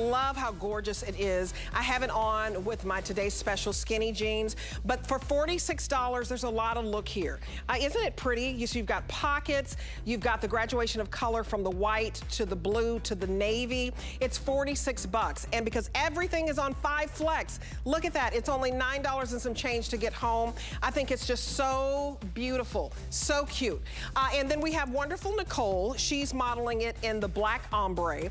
Love how gorgeous it is. I have it on with my today's special skinny jeans, but for $46, there's a lot of look here. Uh, isn't it pretty? You see, you've got pockets, you've got the graduation of color from the white to the blue to the navy. It's 46 bucks, and because everything is on five flex, look at that. It's only $9 and some change to get home. I think it's just so beautiful, so cute. Uh, and then we have wonderful Nicole. She's modeling it in the black ombre.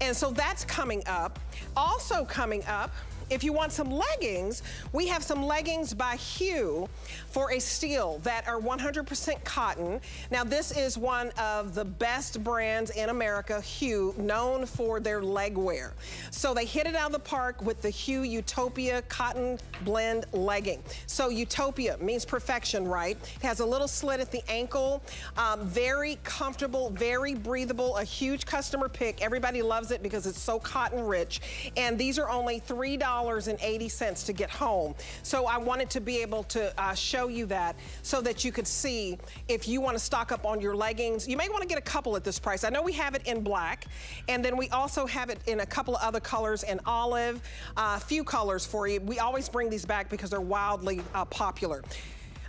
And so that's coming up. Also coming up, if you want some leggings, we have some leggings by Hue for a steal that are 100% cotton. Now this is one of the best brands in America, Hue, known for their legwear. So they hit it out of the park with the Hue Utopia Cotton Blend Legging. So Utopia means perfection, right? It has a little slit at the ankle, um, very comfortable, very breathable, a huge customer pick. Everybody loves it because it's so cotton rich. And these are only $3 $3.80 to get home. So I wanted to be able to uh, show you that so that you could see if you want to stock up on your leggings. You may want to get a couple at this price. I know we have it in black, and then we also have it in a couple of other colors in olive, a uh, few colors for you. We always bring these back because they're wildly uh, popular.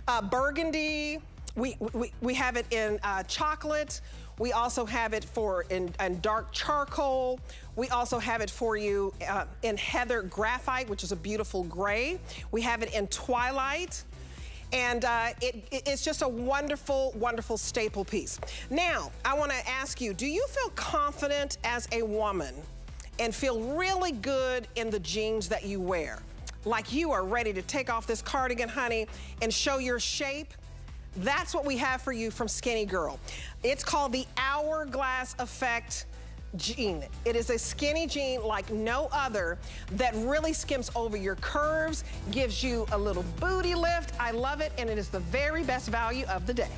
Uh, burgundy, we, we, we have it in uh, chocolate. We also have it for in, in dark charcoal. We also have it for you uh, in heather graphite, which is a beautiful gray. We have it in twilight. And uh, it, it's just a wonderful, wonderful staple piece. Now, I wanna ask you, do you feel confident as a woman and feel really good in the jeans that you wear? Like you are ready to take off this cardigan, honey, and show your shape? That's what we have for you from Skinny Girl. It's called the Hourglass Effect jean. It is a skinny jean like no other that really skims over your curves, gives you a little booty lift. I love it, and it is the very best value of the day.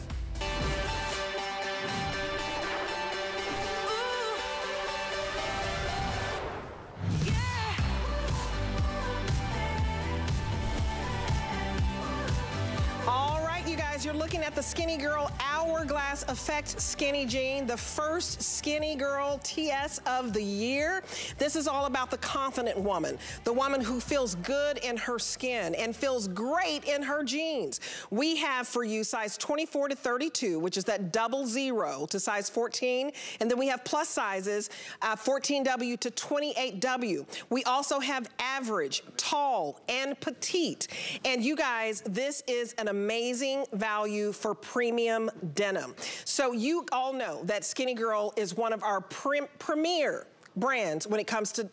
The Skinny Girl Hourglass Effect Skinny Jean, the first Skinny Girl TS of the year. This is all about the confident woman, the woman who feels good in her skin and feels great in her jeans. We have for you size 24 to 32, which is that double zero to size 14. And then we have plus sizes, uh, 14W to 28W. We also have average, tall, and petite. And you guys, this is an amazing value for premium denim. So you all know that Skinny Girl is one of our premier brands when it comes to,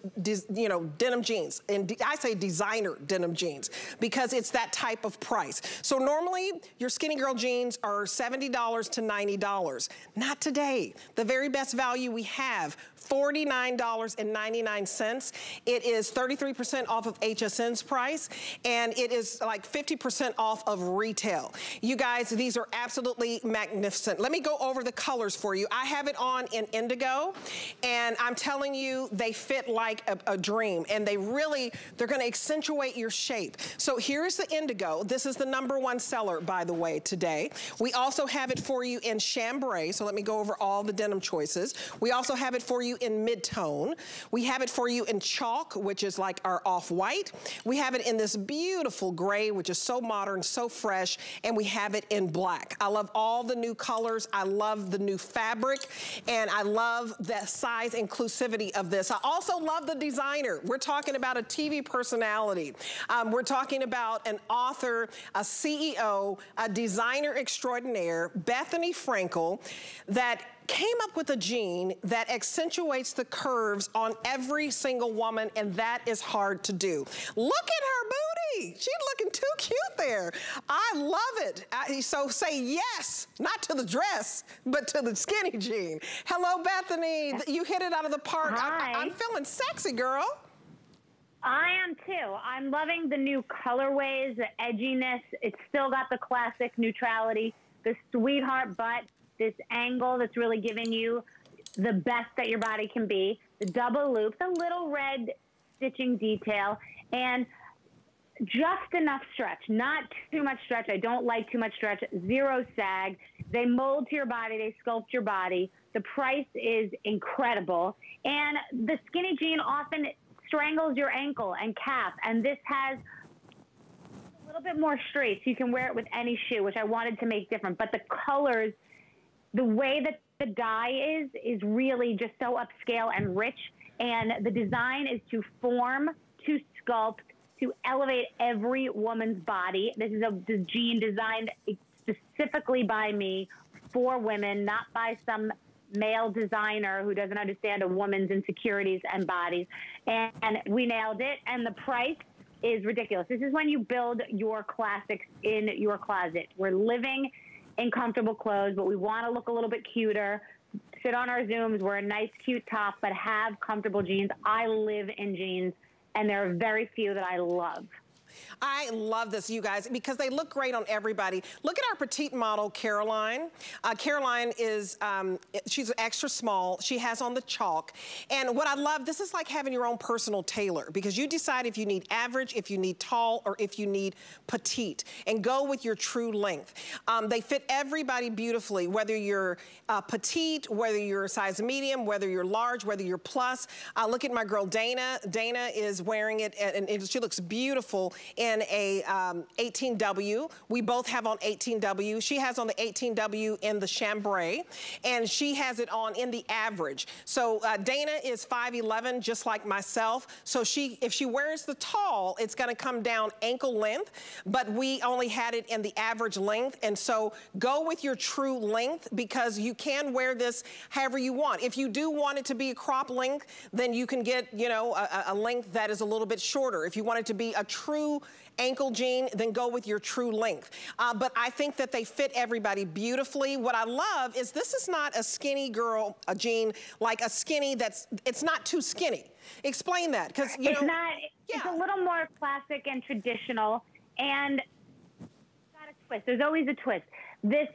you know, denim jeans. And I say designer denim jeans because it's that type of price. So normally your Skinny Girl jeans are $70 to $90. Not today. The very best value we have, $49.99. It is 33% off of HSN's price, and it is like 50% off of retail. You guys, these are absolutely magnificent. Let me go over the colors for you. I have it on in indigo, and I'm telling you, they fit like a, a dream, and they really, they're gonna accentuate your shape. So here's the indigo. This is the number one seller, by the way, today. We also have it for you in chambray, so let me go over all the denim choices. We also have it for you you in mid-tone. We have it for you in chalk, which is like our off-white. We have it in this beautiful gray, which is so modern, so fresh, and we have it in black. I love all the new colors. I love the new fabric, and I love the size inclusivity of this. I also love the designer. We're talking about a TV personality. Um, we're talking about an author, a CEO, a designer extraordinaire, Bethenny Frankel, that came up with a jean that accentuates the curves on every single woman, and that is hard to do. Look at her booty. She's looking too cute there. I love it. I, so say yes, not to the dress, but to the skinny jean. Hello, Bethenny. You hit it out of the park. Hi. I, I'm feeling sexy, girl. I am too. I'm loving the new colorways, the edginess. It's still got the classic neutrality, the sweetheart butt this angle that's really giving you the best that your body can be, the double loop, the little red stitching detail, and just enough stretch, not too much stretch. I don't like too much stretch, zero sag. They mold to your body, they sculpt your body. The price is incredible. And the skinny jean often strangles your ankle and calf. And this has a little bit more straight, so you can wear it with any shoe, which I wanted to make different. But the colors, the way that the dye is, is really just so upscale and rich. And the design is to form, to sculpt, to elevate every woman's body. This is a jean designed specifically by me for women, not by some male designer who doesn't understand a woman's insecurities and bodies. And, and we nailed it. And the price is ridiculous. This is when you build your classics in your closet. We're living in comfortable clothes, but we want to look a little bit cuter. Sit on our Zooms, wear a nice, cute top, but have comfortable jeans. I live in jeans, and there are very few that I love. I love this, you guys, because they look great on everybody. Look at our petite model, Caroline. Uh, Caroline is, um, she's extra small. She has on the chalk. And what I love, this is like having your own personal tailor because you decide if you need average, if you need tall, or if you need petite. And go with your true length. Um, they fit everybody beautifully, whether you're uh, petite, whether you're size medium, whether you're large, whether you're plus. Uh, look at my girl Dana. Dana is wearing it, and, and she looks beautiful in a um, 18W. We both have on 18W. She has on the 18W in the chambray, and she has it on in the average. So uh, Dana is 5'11", just like myself. So she, if she wears the tall, it's gonna come down ankle length, but we only had it in the average length. And so go with your true length because you can wear this however you want. If you do want it to be a crop length, then you can get, you know, a, a length that is a little bit shorter. If you want it to be a true ankle jean, then go with your true length. Uh, but I think that they fit everybody beautifully. What I love is this is not a skinny girl a jean, like a skinny that's, it's not too skinny. Explain that, because you it's know. Not, yeah. It's a little more classic and traditional, and got a twist. There's always a twist. This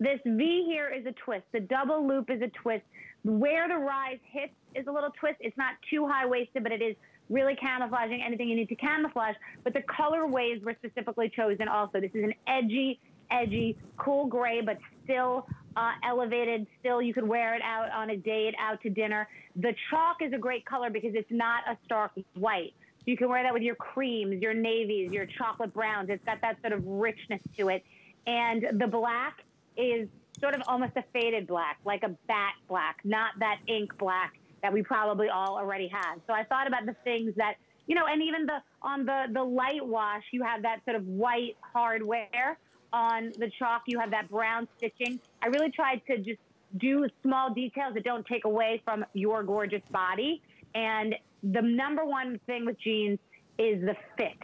this V here is a twist. The double loop is a twist. Where the rise hits is a little twist. It's not too high waisted, but it is really camouflaging anything you need to camouflage. But the colorways were specifically chosen also. This is an edgy, edgy, cool gray, but still uh, elevated. Still, you could wear it out on a date, out to dinner. The chalk is a great color because it's not a stark white. You can wear that with your creams, your navies, your chocolate browns. It's got that sort of richness to it. And the black is sort of almost a faded black, like a bat black, not that ink black that we probably all already have. So I thought about the things that, you know, and even the on the the light wash, you have that sort of white hardware. On the chalk, you have that brown stitching. I really tried to just do small details that don't take away from your gorgeous body. And the number one thing with jeans is the fit.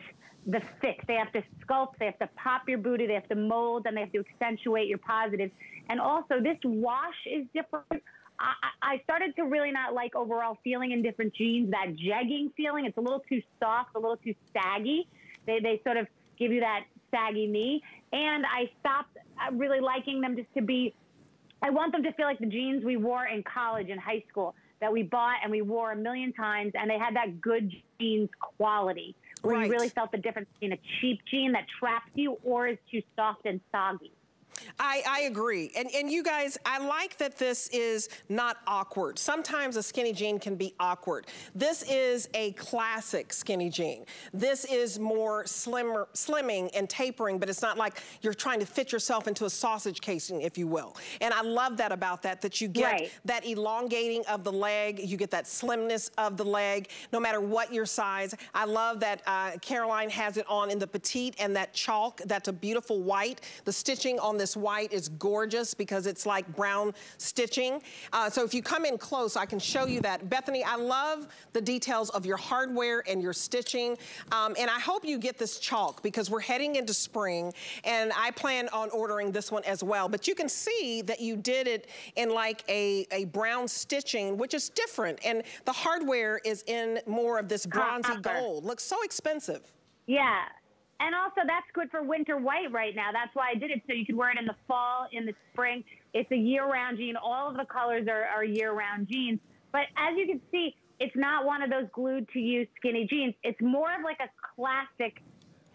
The fit. They have to sculpt, they have to pop your booty, they have to mold, and they have to accentuate your positives. And also, this wash is different I, I started to really not like overall feeling in different jeans, that jegging feeling. It's a little too soft, a little too saggy. They, they sort of give you that saggy knee. And I stopped uh, really liking them just to be, I want them to feel like the jeans we wore in college and high school that we bought and we wore a million times and they had that good jeans quality where right. you really felt the difference between a cheap jean that traps you or is too soft and soggy. I, I agree. And, and you guys, I like that this is not awkward. Sometimes a skinny jean can be awkward. This is a classic skinny jean. This is more slimmer, slimming and tapering, but it's not like you're trying to fit yourself into a sausage casing, if you will. And I love that about that, that you get right. that elongating of the leg, you get that slimness of the leg, no matter what your size. I love that uh, Caroline has it on in the petite and that chalk, that's a beautiful white. The stitching on this white is gorgeous because it's like brown stitching. Uh, so if you come in close, I can show you that. Bethenny, I love the details of your hardware and your stitching. Um, and I hope you get this chalk because we're heading into spring and I plan on ordering this one as well. But you can see that you did it in like a, a brown stitching, which is different. And the hardware is in more of this bronzy gold. Looks so expensive. Yeah, and also, that's good for winter white right now. That's why I did it so you can wear it in the fall, in the spring. It's a year-round jean. All of the colors are, are year-round jeans. But as you can see, it's not one of those glued-to-you skinny jeans. It's more of like a classic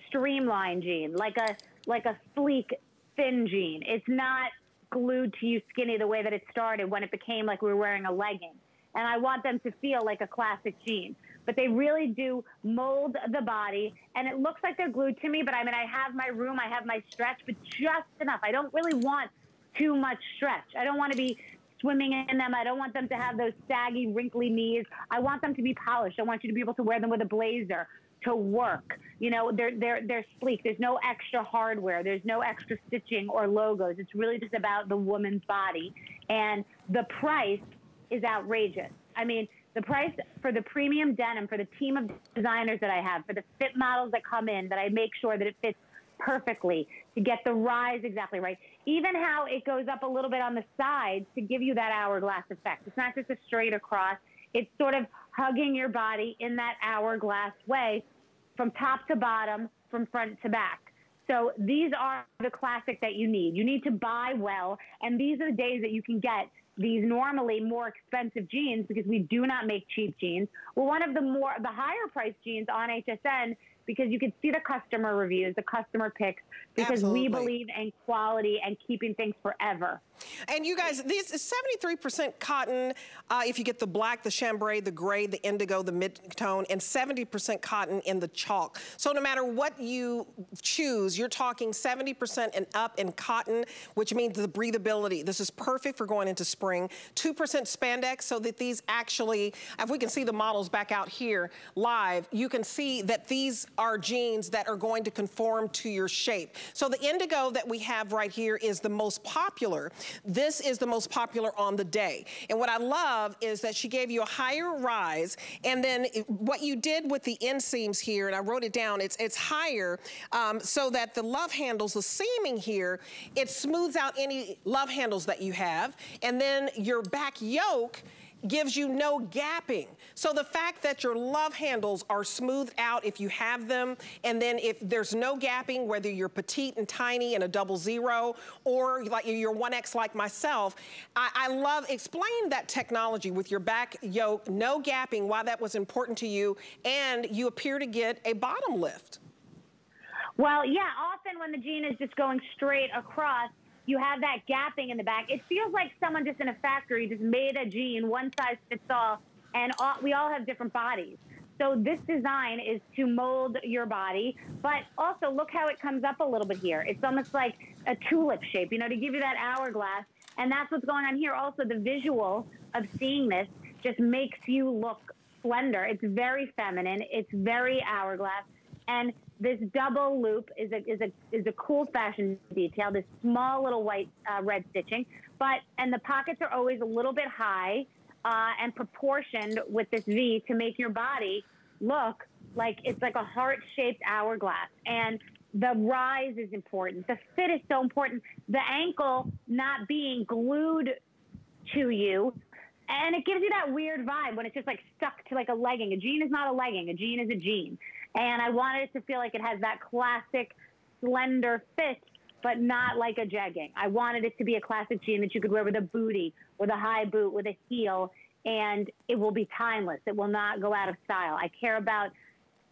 streamline jean, like a like a sleek thin jean. It's not glued to you skinny the way that it started when it became like we were wearing a legging. And I want them to feel like a classic jean. But they really do mold the body. And it looks like they're glued to me, but I mean, I have my room, I have my stretch, but just enough. I don't really want too much stretch. I don't want to be swimming in them. I don't want them to have those saggy, wrinkly knees. I want them to be polished. I want you to be able to wear them with a blazer to work. You know, they're they're they're sleek. There's no extra hardware. There's no extra stitching or logos. It's really just about the woman's body. And the price is outrageous. I mean, the price for the premium denim for the team of designers that I have, for the fit models that come in, that I make sure that it fits perfectly to get the rise exactly right. Even how it goes up a little bit on the sides to give you that hourglass effect. It's not just a straight across. It's sort of hugging your body in that hourglass way from top to bottom, from front to back. So these are the classic that you need. You need to buy well, and these are the days that you can get these normally more expensive jeans because we do not make cheap jeans. Well, one of the more the higher priced jeans on HSN because you can see the customer reviews, the customer picks, because Absolutely. we believe in quality and keeping things forever. And you guys, this is 73% cotton uh, if you get the black, the chambray, the gray, the indigo, the mid-tone, and 70% cotton in the chalk. So no matter what you choose, you're talking 70% and up in cotton, which means the breathability. This is perfect for going into spring. 2% spandex so that these actually, if we can see the models back out here live, you can see that these are jeans that are going to conform to your shape. So the indigo that we have right here is the most popular. This is the most popular on the day. And what I love is that she gave you a higher rise. And then what you did with the inseams here, and I wrote it down, it's, it's higher um, so that the love handles, the seaming here, it smooths out any love handles that you have. And then your back yoke, gives you no gapping. So the fact that your love handles are smoothed out if you have them, and then if there's no gapping, whether you're petite and tiny and a double zero, or like you're 1X like myself, I, I love, explain that technology with your back yoke, no gapping, why that was important to you, and you appear to get a bottom lift. Well, yeah, often when the jean is just going straight across, you have that gapping in the back. It feels like someone just in a factory just made a jean, one size fits all, and all, we all have different bodies. So this design is to mold your body, but also look how it comes up a little bit here. It's almost like a tulip shape, you know, to give you that hourglass. And that's what's going on here. Also, the visual of seeing this just makes you look slender. It's very feminine. It's very hourglass. And this double loop is a, is a, is a cool fashion detail, this small little white uh, red stitching. But, and the pockets are always a little bit high uh, and proportioned with this V to make your body look like it's like a heart-shaped hourglass. And the rise is important. The fit is so important. The ankle not being glued to you. And it gives you that weird vibe when it's just like stuck to like a legging. A jean is not a legging. A jean is a jean. And I wanted it to feel like it has that classic slender fit, but not like a jegging. I wanted it to be a classic jean that you could wear with a booty, with a high boot, with a heel, and it will be timeless. It will not go out of style. I care about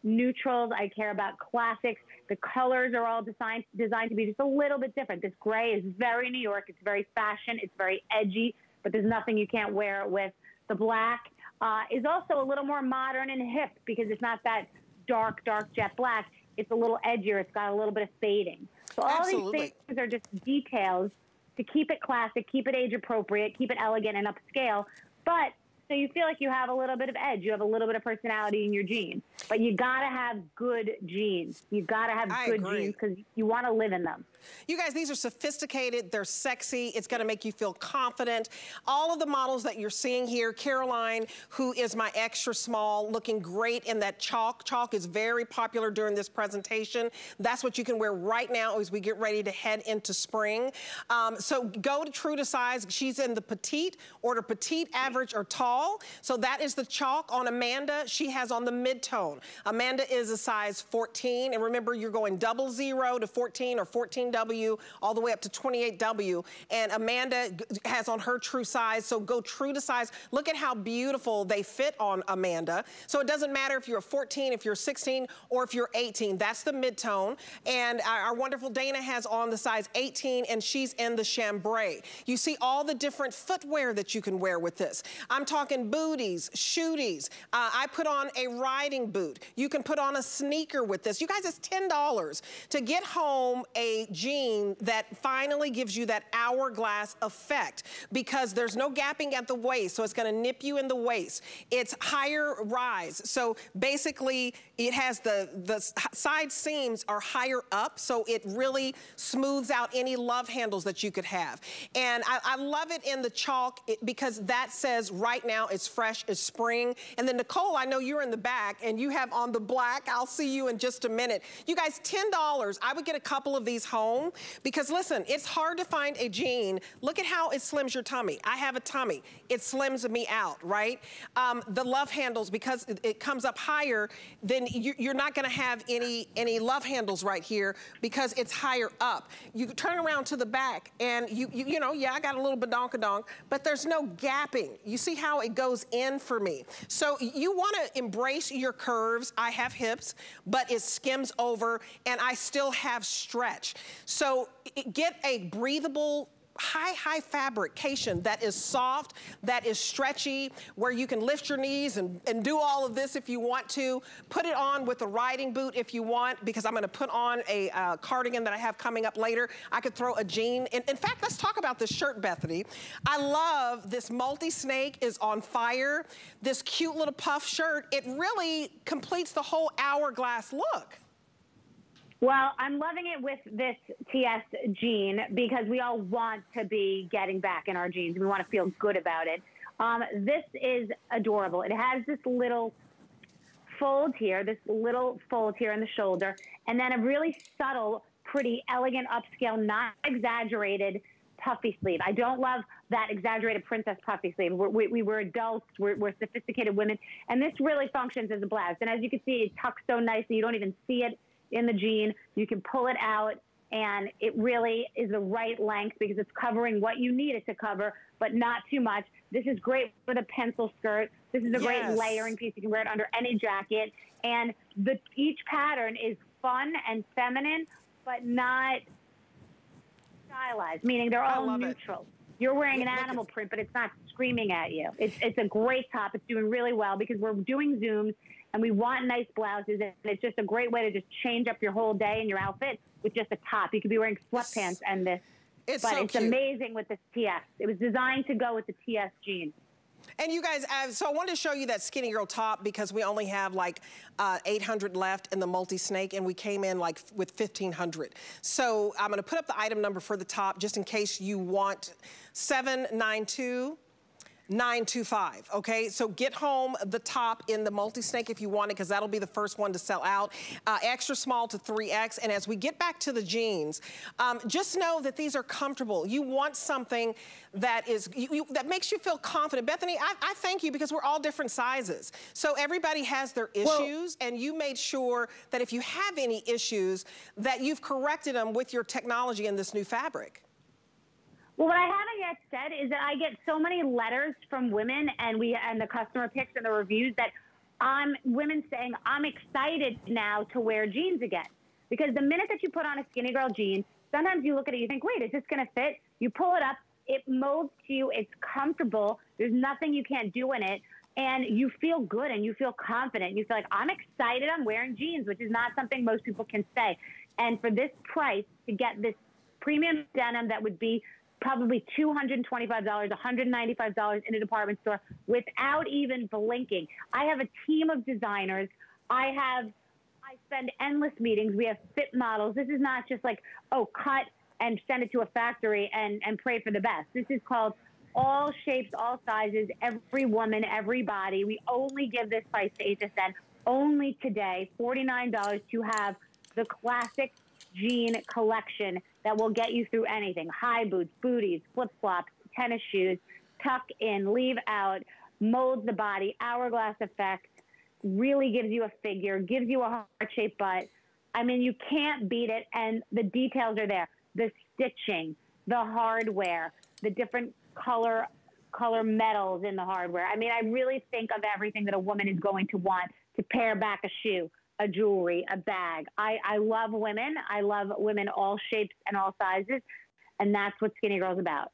neutrals. I care about classics. The colors are all designed designed to be just a little bit different. This gray is very New York. It's very fashion. It's very edgy, but there's nothing you can't wear with. The black uh, is also a little more modern and hip because it's not that dark, dark jet black, it's a little edgier. It's got a little bit of fading. So all Absolutely. these things are just details to keep it classic, keep it age appropriate, keep it elegant and upscale, but so you feel like you have a little bit of edge, you have a little bit of personality in your jeans. But you gotta have good jeans. You gotta have I good agree. jeans because you want to live in them. You guys, these are sophisticated, they're sexy, it's gonna make you feel confident. All of the models that you're seeing here, Caroline, who is my extra small, looking great in that chalk. Chalk is very popular during this presentation. That's what you can wear right now as we get ready to head into spring. Um, so go to true to size. She's in the petite, order petite, average, or tall. So that is the chalk on Amanda. She has on the mid-tone. Amanda is a size 14. And remember, you're going double zero to 14 or 14W all the way up to 28W. And Amanda has on her true size. So go true to size. Look at how beautiful they fit on Amanda. So it doesn't matter if you're 14, if you're 16, or if you're 18. That's the mid-tone. And our, our wonderful Dana has on the size 18 and she's in the chambray. You see all the different footwear that you can wear with this. I'm talking booties, shooties. Uh, I put on a riding boot. You can put on a sneaker with this. You guys, it's $10 to get home a jean that finally gives you that hourglass effect because there's no gapping at the waist, so it's gonna nip you in the waist. It's higher rise. So basically, it has the, the side seams are higher up, so it really smooths out any love handles that you could have. And I, I love it in the chalk because that says right now it's fresh, it's spring. And then Nicole, I know you're in the back and you have on the black. I'll see you in just a minute. You guys, $10, I would get a couple of these home because listen, it's hard to find a jean. Look at how it slims your tummy. I have a tummy. It slims me out, right? Um, the love handles, because it, comes up higher, then you, you're not gonna have any, any love handles right here because it's higher up. You turn around to the back and you, you, you know, yeah, I got a little badonkadonk, but there's no gapping. You see how it goes in for me. So you wanna embrace your curves. I have hips, but it skims over and I still have stretch. So get a breathable high, high fabrication that is soft, that is stretchy, where you can lift your knees and, and do all of this if you want to. Put it on with a riding boot if you want, because I'm gonna put on a uh, cardigan that I have coming up later. I could throw a jean. In, in fact, let's talk about this shirt, Bethenny. I love this multi-snake is on fire. This cute little puff shirt, it really completes the whole hourglass look. Well, I'm loving it with this TS jean because we all want to be getting back in our jeans. We want to feel good about it. Um, this is adorable. It has this little fold here, this little fold here in the shoulder, and then a really subtle, pretty elegant upscale, not exaggerated puffy sleeve. I don't love that exaggerated princess puffy sleeve. We're, we, we were adults, we're, we're sophisticated women, and this really functions as a blouse. And as you can see, it tucks so nicely, you don't even see it in the jean. You can pull it out and it really is the right length because it's covering what you need it to cover, but not too much. This is great for the pencil skirt. This is a yes. great layering piece. You can wear it under any jacket. And the each pattern is fun and feminine, but not stylized, meaning they're all neutral. It. You're wearing an animal print, but it's not screaming at you. It's, it's a great top. It's doing really well because we're doing Zooms and we want nice blouses, and it's just a great way to just change up your whole day and your outfit with just a top. You could be wearing sweatpants and this, it's but so it's cute. amazing with this TS. It was designed to go with the TS jeans. And you guys, uh, so I wanted to show you that skinny girl top because we only have like uh, 800 left in the multi-snake and we came in like with 1,500. So I'm gonna put up the item number for the top just in case you want 792 925, okay? So get home the top in the multi-snake if you want it because that'll be the first one to sell out. Uh, extra small to 3X. And as we get back to the jeans, um, just know that these are comfortable. You want something that is you, you, that makes you feel confident. Bethenny, I, I, thank you because we're all different sizes. So everybody has their issues well, and you made sure that if you have any issues that you've corrected them with your technology in this new fabric. Well, what I haven't yet said is that I get so many letters from women and we and the customer picks and the reviews that I'm women saying I'm excited now to wear jeans again. Because the minute that you put on a skinny girl jean, sometimes you look at it, you think, wait, is this going to fit? You pull it up, it molds to you, it's comfortable, there's nothing you can't do in it, and you feel good and you feel confident. You feel like, I'm excited, I'm wearing jeans, which is not something most people can say. And for this price, to get this premium denim that would be probably $225, $195 in a department store without even blinking. I have a team of designers. I have, I spend endless meetings. We have fit models. This is not just like, oh, cut and send it to a factory and, and pray for the best. This is called all shapes, all sizes, every woman, every body. We only give this price to HSN only today, $49 to have the classic jean collection that will get you through anything high boots, booties, flip flops, tennis shoes, tuck in, leave out, molds the body, hourglass effect, really gives you a figure, gives you a heart-shaped butt. I mean, you can't beat it, and the details are there. The stitching, the hardware, the different color color metals in the hardware. I mean, I really think of everything that a woman is going to want to pair back a shoe, a jewelry, a bag. I, I love women. I love women all shapes and all sizes. And that's what Skinny Girl's about.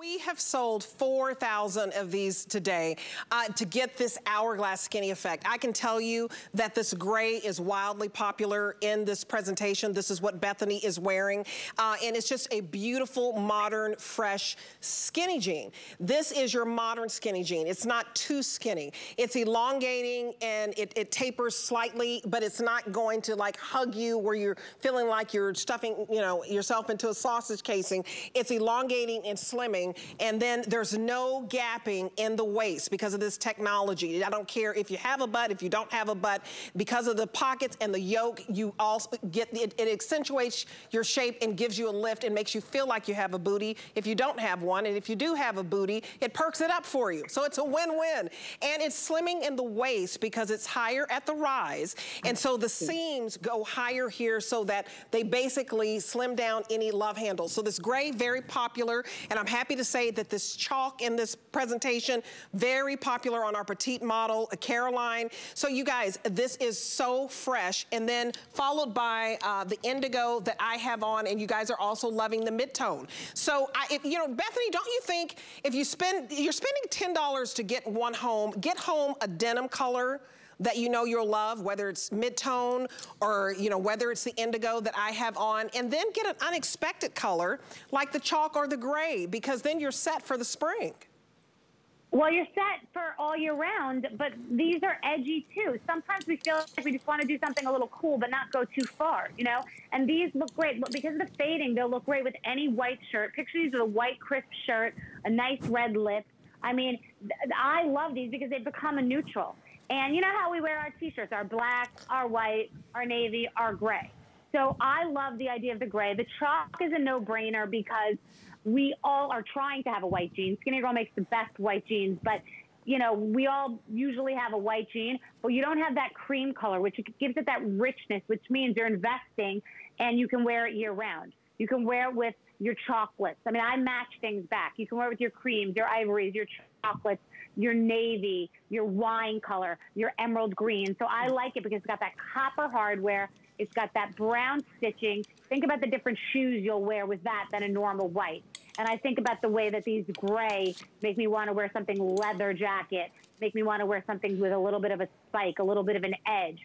We have sold 4,000 of these today uh, to get this hourglass skinny effect. I can tell you that this gray is wildly popular in this presentation. This is what Bethenny is wearing. Uh, and it's just a beautiful, modern, fresh skinny jean. This is your modern skinny jean. It's not too skinny. It's elongating and it, it tapers slightly, but it's not going to like hug you where you're feeling like you're stuffing, you know, yourself into a sausage casing. It's elongating and slimming and then there's no gapping in the waist because of this technology. I don't care if you have a butt, if you don't have a butt, because of the pockets and the yoke, you also get, it, it accentuates your shape and gives you a lift and makes you feel like you have a booty if you don't have one. And if you do have a booty, it perks it up for you. So it's a win-win. And it's slimming in the waist because it's higher at the rise. And so the seams go higher here so that they basically slim down any love handles. So this gray, very popular, and I'm happy to to say that this chalk in this presentation, very popular on our petite model, a Caroline. So you guys, this is so fresh. And then followed by uh, the indigo that I have on, and you guys are also loving the mid-tone. So, I, if, you know, Bethenny, don't you think if you spend, you're spending $10 to get one home, get home a denim color, that you know you'll love, whether it's mid-tone or, you know, whether it's the indigo that I have on, and then get an unexpected color like the chalk or the gray, because then you're set for the spring. Well, you're set for all year round, but these are edgy too. Sometimes we feel like we just want to do something a little cool, but not go too far, you know? And these look great. Because of the fading, they'll look great with any white shirt. Picture these with a white, crisp shirt, a nice red lip. I mean, I love these because they've become a neutral. And you know how we wear our t-shirts, our black, our white, our navy, our gray. So I love the idea of the gray. The chalk is a no-brainer because we all are trying to have a white jean. Skinny Girl makes the best white jeans, but you know, we all usually have a white jean, but you don't have that cream color, which gives it that richness, which means you're investing and you can wear it year round. You can wear it with your chocolates. I mean, I match things back. You can wear it with your creams, your ivories, your chocolates, your navy, your wine color, your emerald green. So I like it because it's got that copper hardware. It's got that brown stitching. Think about the different shoes you'll wear with that than a normal white. And I think about the way that these gray make me want to wear something leather jacket, make me want to wear something with a little bit of a spike, a little bit of an edge.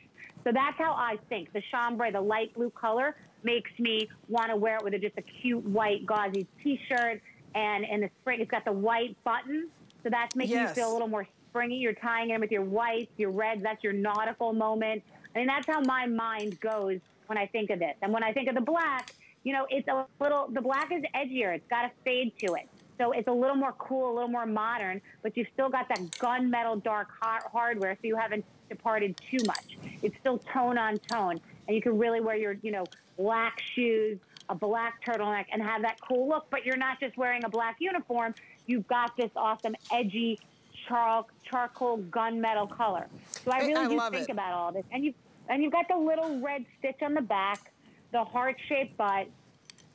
So that's how I think. The chambray, the light blue color, makes me want to wear it with a, just a cute white gauzy t-shirt. And in the spring, it's got the white buttons so that's making yes. you feel a little more springy. You're tying in with your whites, your reds. That's your nautical moment. I mean, that's how my mind goes when I think of this. And when I think of the black, you know, it's a little, the black is edgier. It's got a fade to it. So it's a little more cool, a little more modern, but you've still got that gunmetal dark hardware, so you haven't departed too much. It's still tone on tone, and you can really wear your, you know, black shoes, a black turtleneck, and have that cool look. But you're not just wearing a black uniform you've got this awesome edgy char charcoal gunmetal color. So I really I do think it. about all this. And you've, and you've got the little red stitch on the back, the heart-shaped butt,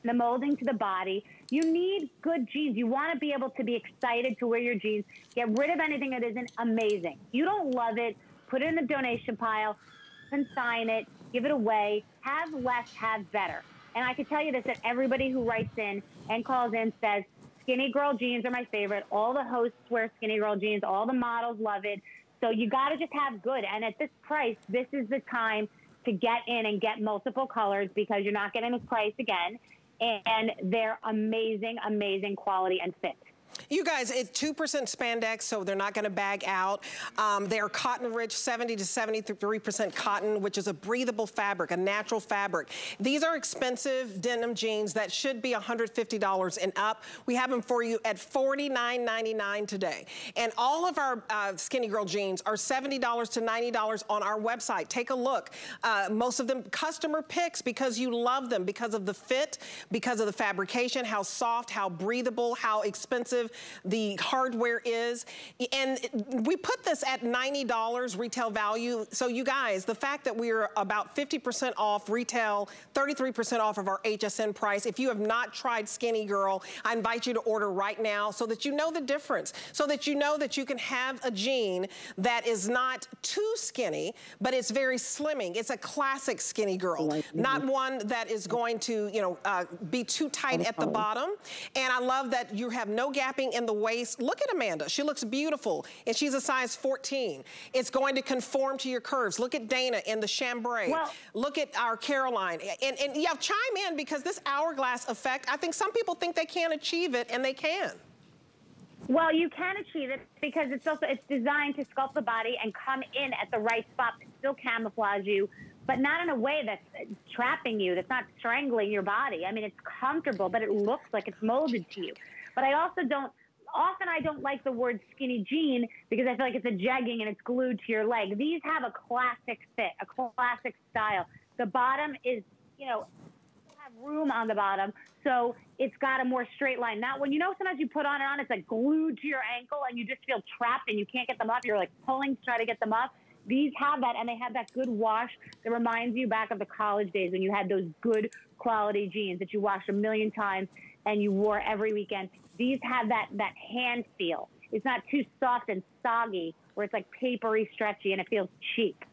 the molding to the body. You need good jeans. You want to be able to be excited to wear your jeans. Get rid of anything that isn't amazing. You don't love it, put it in the donation pile, consign it, give it away. Have less, have better. And I can tell you this, that everybody who writes in and calls in says, Skinny girl jeans are my favorite. All the hosts wear skinny girl jeans. All the models love it. So you got to just have good. And at this price, this is the time to get in and get multiple colors because you're not getting this price again. And they're amazing, amazing quality and fit. You guys, it's 2% spandex, so they're not gonna bag out. Um, they are cotton rich, 70 to 73% cotton, which is a breathable fabric, a natural fabric. These are expensive denim jeans that should be $150 and up. We have them for you at $49.99 today. And all of our uh, Skinny Girl jeans are $70 to $90 on our website. Take a look. Uh, most of them customer picks because you love them, because of the fit, because of the fabrication, how soft, how breathable, how expensive expensive the hardware is. And we put this at $90 retail value. So you guys, the fact that we're about 50% off retail, 33% off of our HSN price. If you have not tried Skinny Girl, I invite you to order right now so that you know the difference, so that you know that you can have a jean that is not too skinny, but it's very slimming. It's a classic Skinny Girl, not one that is going to, you know, uh, be too tight at the bottom. And I love that you have no gapping in the waist. Look at Amanda. She looks beautiful, and she's a size 14. It's going to conform to your curves. Look at Dana in the chambray. Well, Look at our Caroline. And, and yeah, chime in because this hourglass effect, I think some people think they can't achieve it, and they can. Well, you can achieve it because it's also it's designed to sculpt the body and come in at the right spot, to still camouflage you, but not in a way that's trapping you, that's not strangling your body. I mean, it's comfortable, but it looks like it's molded to you. But I also don't often I don't like the word skinny jean because I feel like it's a jegging and it's glued to your leg. These have a classic fit, a classic style. The bottom is, you know, have room on the bottom, so it's got a more straight line. Now, when you know sometimes you put on and on, it's like glued to your ankle and you just feel trapped and you can't get them up. You're like pulling to try to get them up. These have that, and they have that good wash that reminds you back of the college days when you had those good quality jeans that you washed a million times and you wore every weekend. These have that that hand feel. It's not too soft and soggy where it's like papery, stretchy, and it feels cheap.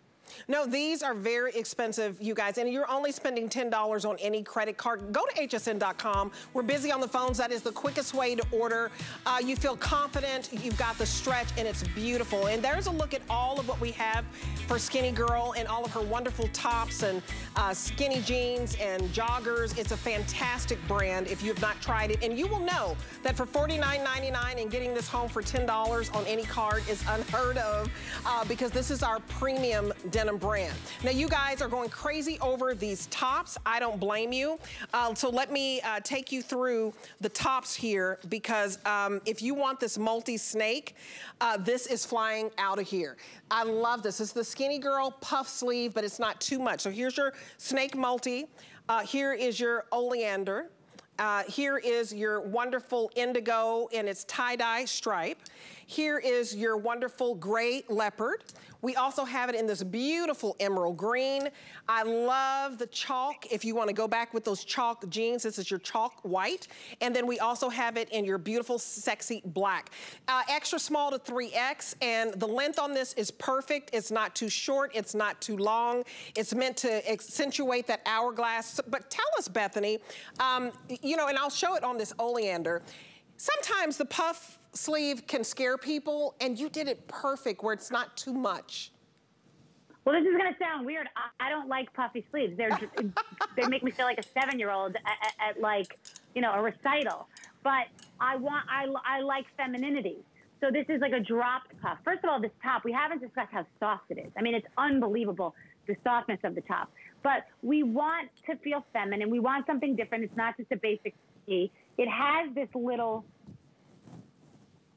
No, these are very expensive, you guys, and you're only spending $10 on any credit card. Go to hsn.com. We're busy on the phones. That is the quickest way to order. Uh, you feel confident. You've got the stretch, and it's beautiful. And there's a look at all of what we have for Skinny Girl and all of her wonderful tops and uh, skinny jeans and joggers. It's a fantastic brand if you have not tried it. And you will know that for $49.99 and getting this home for $10 on any card is unheard of uh, because this is our premium denim brand. Now, you guys are going crazy over these tops. I don't blame you. Uh, so let me uh, take you through the tops here because um, if you want this multi-snake, uh, this is flying out of here. I love this. It's the Skinny Girl puff sleeve, but it's not too much. So here's your snake multi. Uh, here is your oleander. Uh, here is your wonderful indigo in its tie-dye stripe. Here is your wonderful gray leopard. We also have it in this beautiful emerald green. I love the chalk. If you wanna go back with those chalk jeans, this is your chalk white. And then we also have it in your beautiful, sexy black. Uh, extra small to 3X, and the length on this is perfect. It's not too short, it's not too long. It's meant to accentuate that hourglass. But tell us, Bethenny, um, you know, and I'll show it on this oleander. Sometimes the puff sleeve can scare people, and you did it perfect where it's not too much. Well, this is going to sound weird. I, I, don't like puffy sleeves. They're just, they make me feel like a seven-year-old at, at, at, like, you know, a recital. But I want, I, I like femininity. So this is like a dropped puff. First of all, this top, we haven't discussed how soft it is. I mean, it's unbelievable, the softness of the top. But we want to feel feminine. We want something different. It's not just a basic tee. It has this little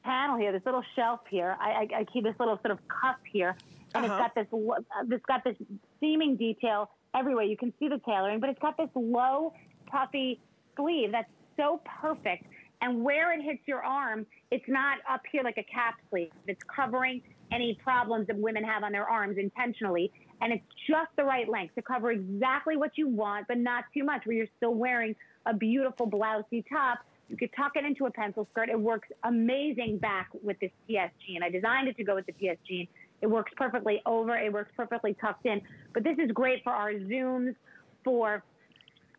panel here, this little shelf here. I, I, I keep this little sort of cup here, and uh-huh. it's got this it's got this seaming detail everywhere. You can see the tailoring, but it's got this low, puffy sleeve that's so perfect. And where it hits your arm, it's not up here like a cap sleeve. It's covering any problems that women have on their arms intentionally. And it's just the right length to cover exactly what you want, but not too much, where you're still wearing a beautiful blousey top you could tuck it into a pencil skirt. It works amazing back with this TS jean. I designed it to go with the TS jean. It works perfectly over. It works perfectly tucked in. But this is great for our zooms, for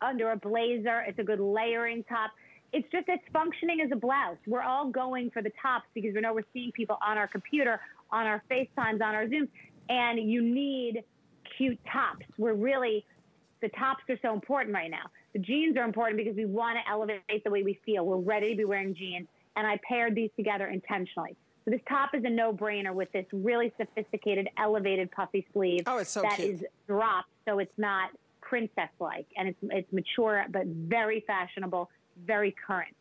under a blazer. It's a good layering top. It's just it's functioning as a blouse. We're all going for the tops because we know we're seeing people on our computer, on our FaceTimes, on our Zooms, and you need cute tops. We're really the tops are so important right now. The jeans are important because we want to elevate the way we feel. We're ready to be wearing jeans. And I paired these together intentionally. So this top is a no-brainer with this really sophisticated, elevated puffy sleeve. Oh, it's so that cute. is dropped, so it's not princess-like, and it's it's mature but very fashionable, very current.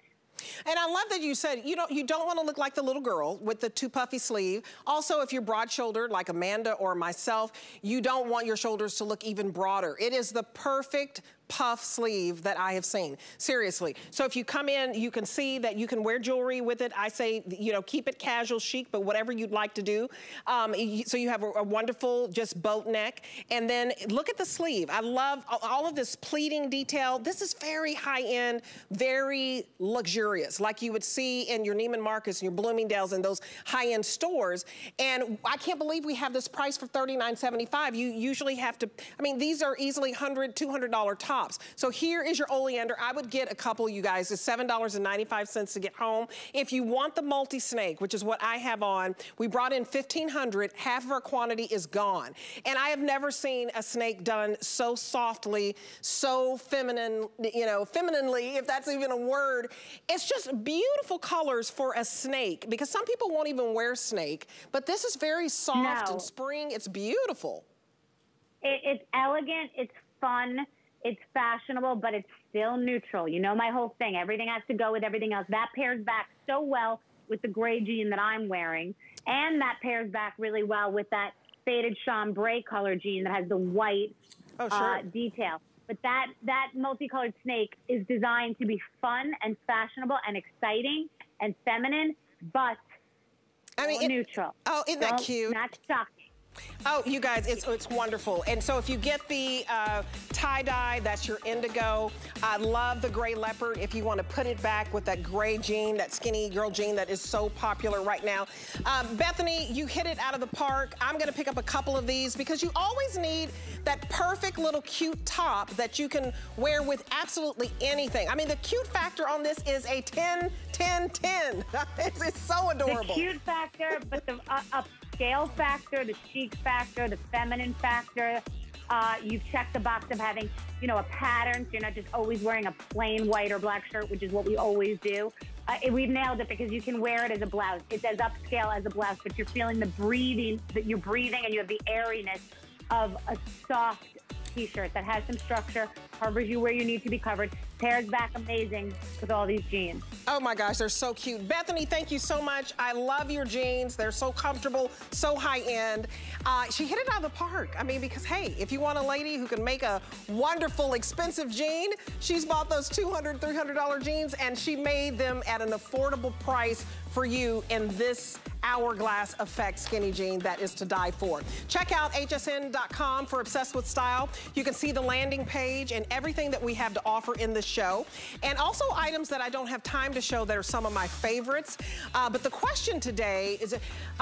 And I love that you said, you know, you don't want to look like the little girl with the too puffy sleeve. Also, if you're broad shouldered like Amanda or myself, you don't want your shoulders to look even broader. It is the perfect puff sleeve that I have seen. Seriously. So if you come in, you can see that you can wear jewelry with it. I say, you know, keep it casual chic, but whatever you'd like to do. Um, so you have a, a, wonderful just boat neck. And then look at the sleeve. I love all of this pleating detail. This is very high end, very luxurious, like you would see in your Neiman Marcus and your Bloomingdale's and those high end stores. And I can't believe we have this price for $39.75. You usually have to, I mean, these are easily $100, $200 tops tops. So here is your oleander. I would get a couple, you guys. It's $7.95 to get home. If you want the multi-snake, which is what I have on, we brought in 1,500. Half of our quantity is gone. And I have never seen a snake done so softly, so feminine, you know, femininely, if that's even a word. It's just beautiful colors for a snake because some people won't even wear snake, but this is very soft no. and spring. It's beautiful. It, it's elegant. It's fun. It's fashionable, but it's still neutral. You know my whole thing. Everything has to go with everything else. That pairs back so well with the gray jean that I'm wearing. And that pairs back really well with that faded chambray color jean that has the white oh, sure. uh, detail. But that, that multicolored snake is designed to be fun and fashionable and exciting and feminine, but I mean, it, neutral. Oh, isn't that cute? Not shocking. Oh, you guys, it's, it's wonderful. And so if you get the uh, tie-dye, that's your indigo. I love the gray leopard if you want to put it back with that gray jean, that skinny girl jean that is so popular right now. Um, Bethenny, you hit it out of the park. I'm going to pick up a couple of these because you always need that perfect little cute top that you can wear with absolutely anything. I mean, the cute factor on this is a 10, 10, 10. it's, it's so adorable. The cute factor, but the uh, scale factor, the chic factor, the feminine factor. Uh, you've checked the box of having, you know, a pattern, so you're not just always wearing a plain white or black shirt, which is what we always do. Uh, we've nailed it because you can wear it as a blouse. It's as upscale as a blouse, but you're feeling the breathing, that you're breathing and you have the airiness of a soft t-shirt that has some structure, covers you where you need to be covered, pairs back amazing with all these jeans. Oh my gosh, they're so cute. Bethenny, thank you so much. I love your jeans. They're so comfortable, so high end. Uh, she hit it out of the park. I mean, because hey, if you want a lady who can make a wonderful, expensive jean, she's bought those $200, $300 jeans and she made them at an affordable price for you in this hourglass effect skinny jean that is to die for. Check out hsn.com for Obsessed with Style. You can see the landing page and everything that we have to offer in this show. And also items that I don't have time to show that are some of my favorites. Uh, but the question today is, uh,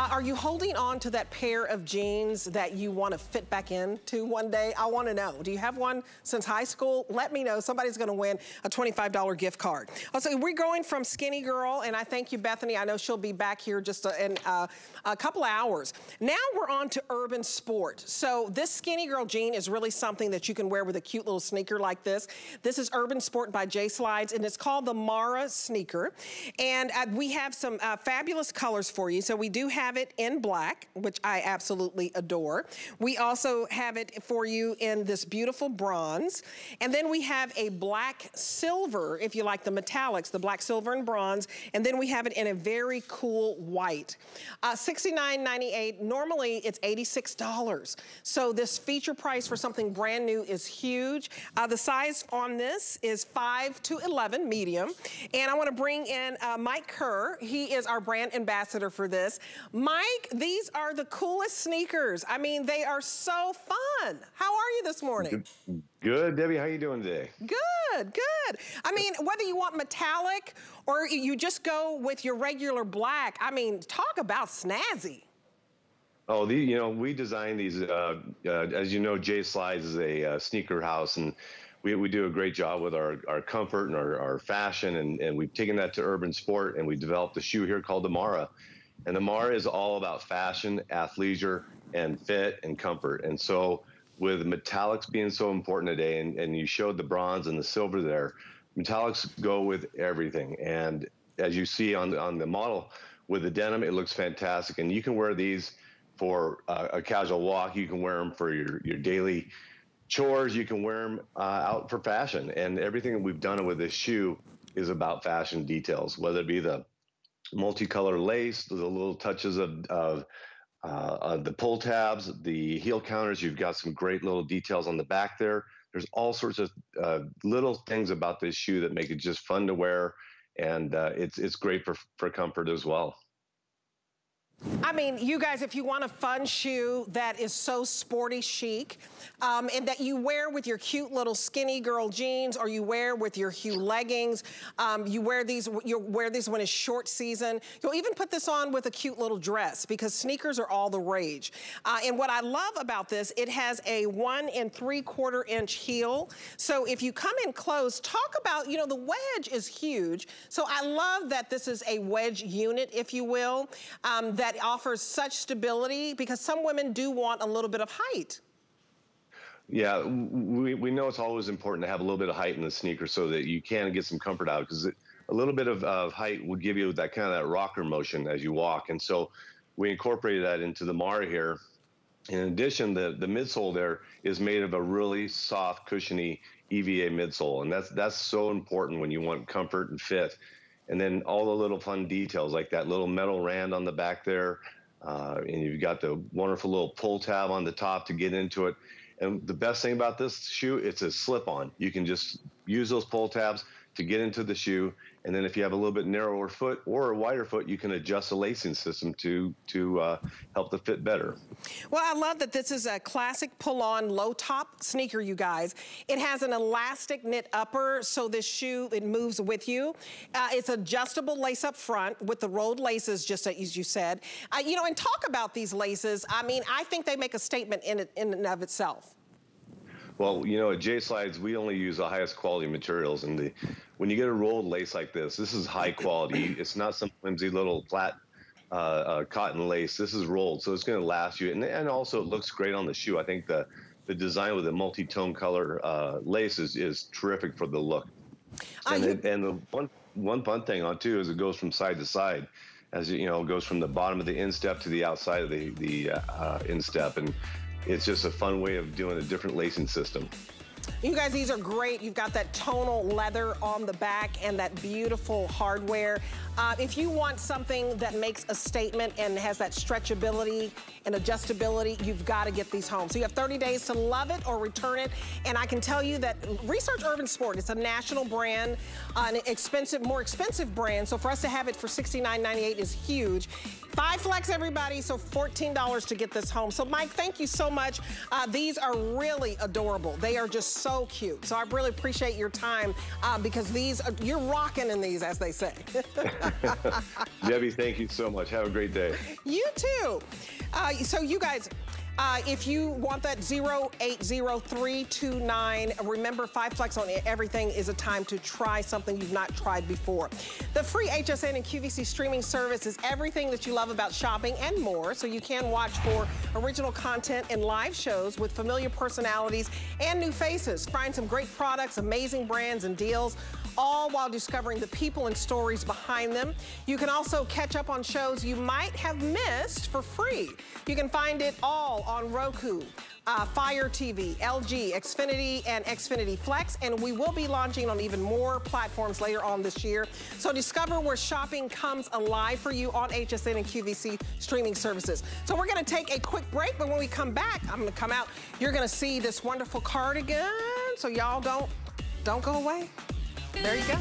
are you holding on to that pair of jeans that you want to fit back into one day? I want to know. Do you have one since high school? Let me know. Somebody's going to win a $25 gift card. Also, we're going from skinny girl, and I thank you, Bethenny. I know she'll be back here just a, in uh, a couple hours. Now we're on to urban sport. So this skinny girl jean is really something that you can wear with a cute little sneaker like this. This is Urban Sport by J Slides, and it's called the Mara sneaker. And uh, we have some uh, fabulous colors for you. So we do have it in black, which I absolutely adore. We also have it for you in this beautiful bronze. And then we have a black silver, if you like the metallics, the black, silver, and bronze. And then we have it in a very cool white. Uh, $69.98, normally it's $86. So this feature price for something brand new is huge. Uh, the size on this is 5 to 11, medium. And I wanna bring in uh, Mike Kerr. He is our brand ambassador for this. Mike, these are the coolest sneakers. I mean, they are so fun. How are you this morning? Good, Debbie. How you doing today? Good, good. I mean, whether you want metallic or you just go with your regular black, I mean, talk about snazzy. Oh, the, you know, we designed these, uh, uh, as you know, J Slides is a uh, sneaker house and we, we do a great job with our, our comfort and our, our fashion and, and we've taken that to urban sport and we developed a shoe here called the Mara. And the Mara is all about fashion, athleisure, and fit and comfort. And so with metallics being so important today, and, and you showed the bronze and the silver there, metallics go with everything. And as you see on on the model with the denim, it looks fantastic. And you can wear these for a casual walk. You can wear them for your, your daily chores. You can wear them uh, out for fashion. And everything that we've done with this shoe is about fashion details, whether it be the multicolor lace, the little touches of, of uh, the pull tabs, the heel counters. You've got some great little details on the back there. There's all sorts of uh, little things about this shoe that make it just fun to wear, and uh, it's it's great for for comfort as well. I mean, you guys, if you want a fun shoe that is so sporty chic, um, and that you wear with your cute little skinny girl jeans, or you wear with your Hue leggings, um, you wear these, you wear these when it's short season. You'll even put this on with a cute little dress because sneakers are all the rage. Uh, and what I love about this, it has a one and three quarter inch heel. So if you come in close, talk about, you know, the wedge is huge. So I love that this is a wedge unit, if you will, um, that that offers such stability? Because some women do want a little bit of height. Yeah, we, we know it's always important to have a little bit of height in the sneaker so that you can get some comfort out because a little bit of, of height would give you that kind of that rocker motion as you walk. And so we incorporated that into the Mara here. In addition, the, the midsole there is made of a really soft, cushiony EVA midsole. And that's, that's so important when you want comfort and fit and then all the little fun details like that little metal rand on the back there, uh, and you've got the wonderful little pull tab on the top to get into it. And the best thing about this shoe, it's a slip-on. You can just use those pull tabs to get into the shoe, and then if you have a little bit narrower foot or a wider foot, you can adjust the lacing system to, to uh, help the fit better. Well, I love that this is a classic pull-on low-top sneaker, you guys. It has an elastic knit upper, so this shoe, it moves with you. Uh, it's adjustable lace up front with the rolled laces, just as you said. Uh, you know, and talk about these laces. I mean, I think they make a statement in, it, in and of itself. Well, you know, at J Slides, we only use the highest quality materials. And the, when you get a rolled lace like this, this is high quality. It's not some flimsy little flat uh, uh, cotton lace. This is rolled, so it's going to last you. And, and also, it looks great on the shoe. I think the, the design with the multi-tone color uh, lace is, is terrific for the look. And, it, and the one, one fun thing on too is it goes from side to side as you know, goes from the bottom of the instep to the outside of the the uh, instep, and it's just a fun way of doing a different lacing system. You guys, these are great. You've got that tonal leather on the back and that beautiful hardware. Uh, if you want something that makes a statement and has that stretchability and adjustability, you've got to get these home. So you have 30 days to love it or return it. And I can tell you that Research Urban Sport, it's a national brand, an expensive, more expensive brand. So for us to have it for $69.98 is huge. Five flex, everybody, so $14 to get this home. So Mike, thank you so much. Uh, these are really adorable. They are just so cute. So I really appreciate your time uh, because these, are, you're rocking in these, as they say. Debbie, thank you so much. Have a great day. You too. Uh, so you guys, uh, if you want that 080329, remember five flex on everything is a time to try something you've not tried before. The free HSN and QVC streaming service is everything that you love about shopping and more. So you can watch for original content and live shows with familiar personalities and new faces. Find some great products, amazing brands and deals all while discovering the people and stories behind them. You can also catch up on shows you might have missed for free. You can find it all on Roku, uh, Fire TV, LG, Xfinity, and Xfinity Flex. And we will be launching on even more platforms later on this year. So discover where shopping comes alive for you on HSN and QVC streaming services. So we're going to take a quick break, but when we come back, I'm going to come out. You're going to see this wonderful cardigan. So y'all don't, don't go away. There you go.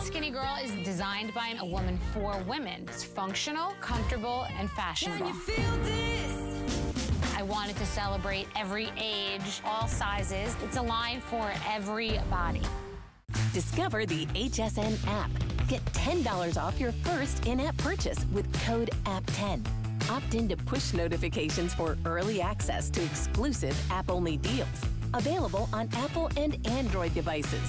Skinny Girl is designed by a woman for women. It's functional, comfortable, and fashionable. I wanted to celebrate every age, all sizes. It's a line for every body. Discover the HSN app. Get $10 off your first in-app purchase with code APP10. Opt in to push notifications for early access to exclusive app-only deals. Available on Apple and Android devices.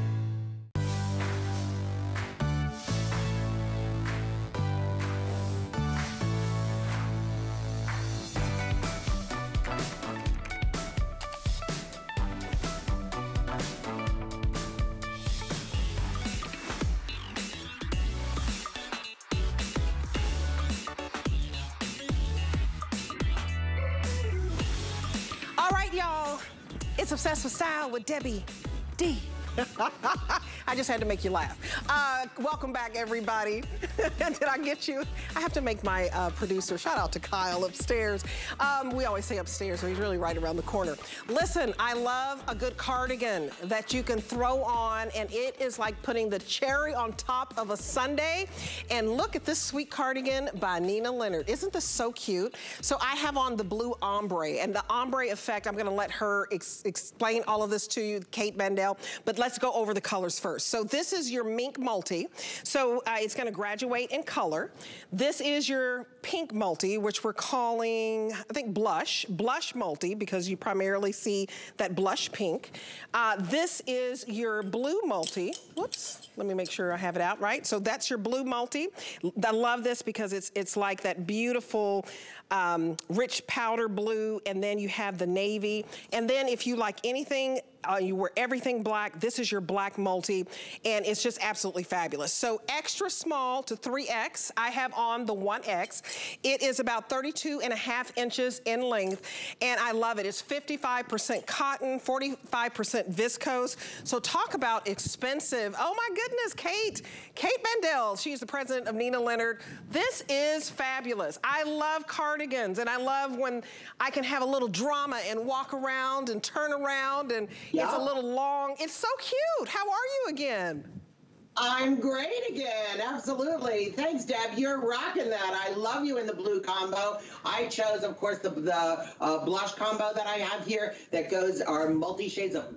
Y'all. It's Obsessed with Style with Debbie D. I just had to make you laugh. Uh, welcome back, everybody. Did I get you? I have to make my uh, producer, shout out to Kyle upstairs. Um, we always say upstairs, so he's really right around the corner. Listen, I love a good cardigan that you can throw on, and it is like putting the cherry on top of a sundae. And look at this sweet cardigan by Nina Leonard. Isn't this so cute? So I have on the blue ombre, and the ombre effect, I'm gonna let her ex explain all of this to you, Kate Bandel. But let's go over the colors first. So this is your mink multi. So uh, it's gonna graduate in color. This is your pink multi, which we're calling, I think blush, blush multi, because you primarily see that blush pink. Uh, this is your blue multi. Whoops, let me make sure I have it out right. So that's your blue multi. I love this because it's, it's like that beautiful, um, rich powder blue, and then you have the navy. And then if you like anything uh, you wear everything black. This is your black multi, and it's just absolutely fabulous. So extra small to 3X. I have on the 1X. It is about 32 and a half inches in length, and I love it. It's 55% cotton, 45% viscose. So talk about expensive. Oh my goodness, Kate. Kate Bandel, she's the president of Nina Leonard. This is fabulous. I love cardigans, and I love when I can have a little drama and walk around and turn around and yeah. It's a little long. It's so cute. How are you again? I'm great again. Absolutely. Thanks, Deb. You're rocking that. I love you in the blue combo. I chose, of course, the, the uh, blush combo that I have here that goes our multi shades of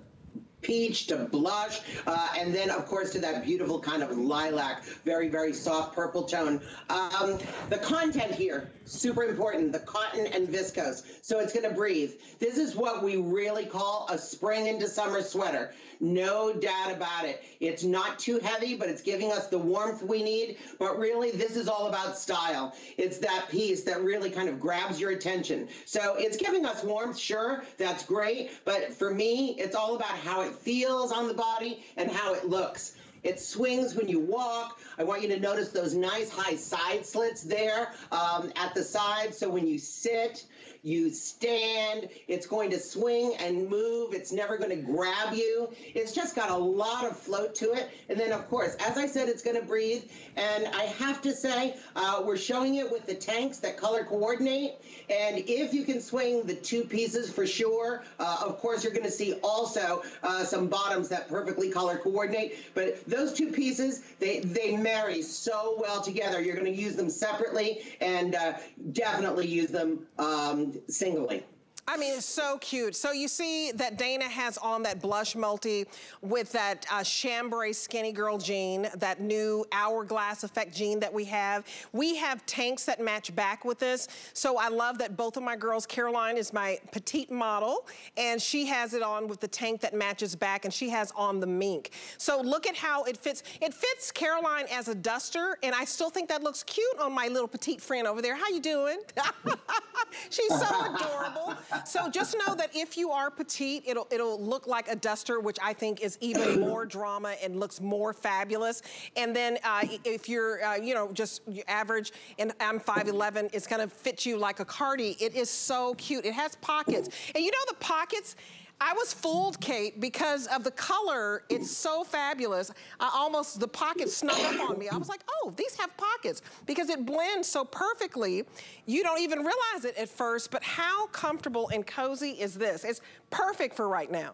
peach to blush, uh, and then of course to that beautiful kind of lilac, very, very soft purple tone. Um, the content here, super important, the cotton and viscose. So it's gonna breathe. This is what we really call a spring into summer sweater. No doubt about it. It's not too heavy, but it's giving us the warmth we need. But really, this is all about style. It's that piece that really kind of grabs your attention. So it's giving us warmth, sure, that's great. But for me, it's all about how it feels on the body and how it looks. It swings when you walk. I want you to notice those nice high side slits there um, at the side. So when you sit, you stand, it's going to swing and move, it's never going to grab you. It's just got a lot of float to it. And then, of course, as I said, it's going to breathe. And I have to say, uh, we're showing it with the tanks that color coordinate. And if you can swing the two pieces for sure, uh, of course, you're going to see also uh, some bottoms that perfectly color coordinate. But those two pieces, they, they marry so well together. You're going to use them separately and uh, definitely use them um, singly. I mean, it's so cute. So you see that Dana has on that blush multi with that uh, chambray skinny girl jean, that new hourglass effect jean that we have. We have tanks that match back with this. So I love that both of my girls, Caroline is my petite model, and she has it on with the tank that matches back, and she has on the mink. So look at how it fits. It fits Caroline as a duster, and I still think that looks cute on my little petite friend over there. How you doing? She's so adorable. So just know that if you are petite, it'll, it'll look like a duster, which I think is even more drama and looks more fabulous. And then uh, if you're, uh, you know, just average, and I'm 5'11", it's gonna fit you like a cardi. It is so cute. It has pockets. And you know the pockets, I was fooled, Kate, because of the color. It's so fabulous. I almost, the pockets snuck up on me. I was like, oh, these have pockets because it blends so perfectly. You don't even realize it at first, but how comfortable and cozy is this? It's perfect for right now.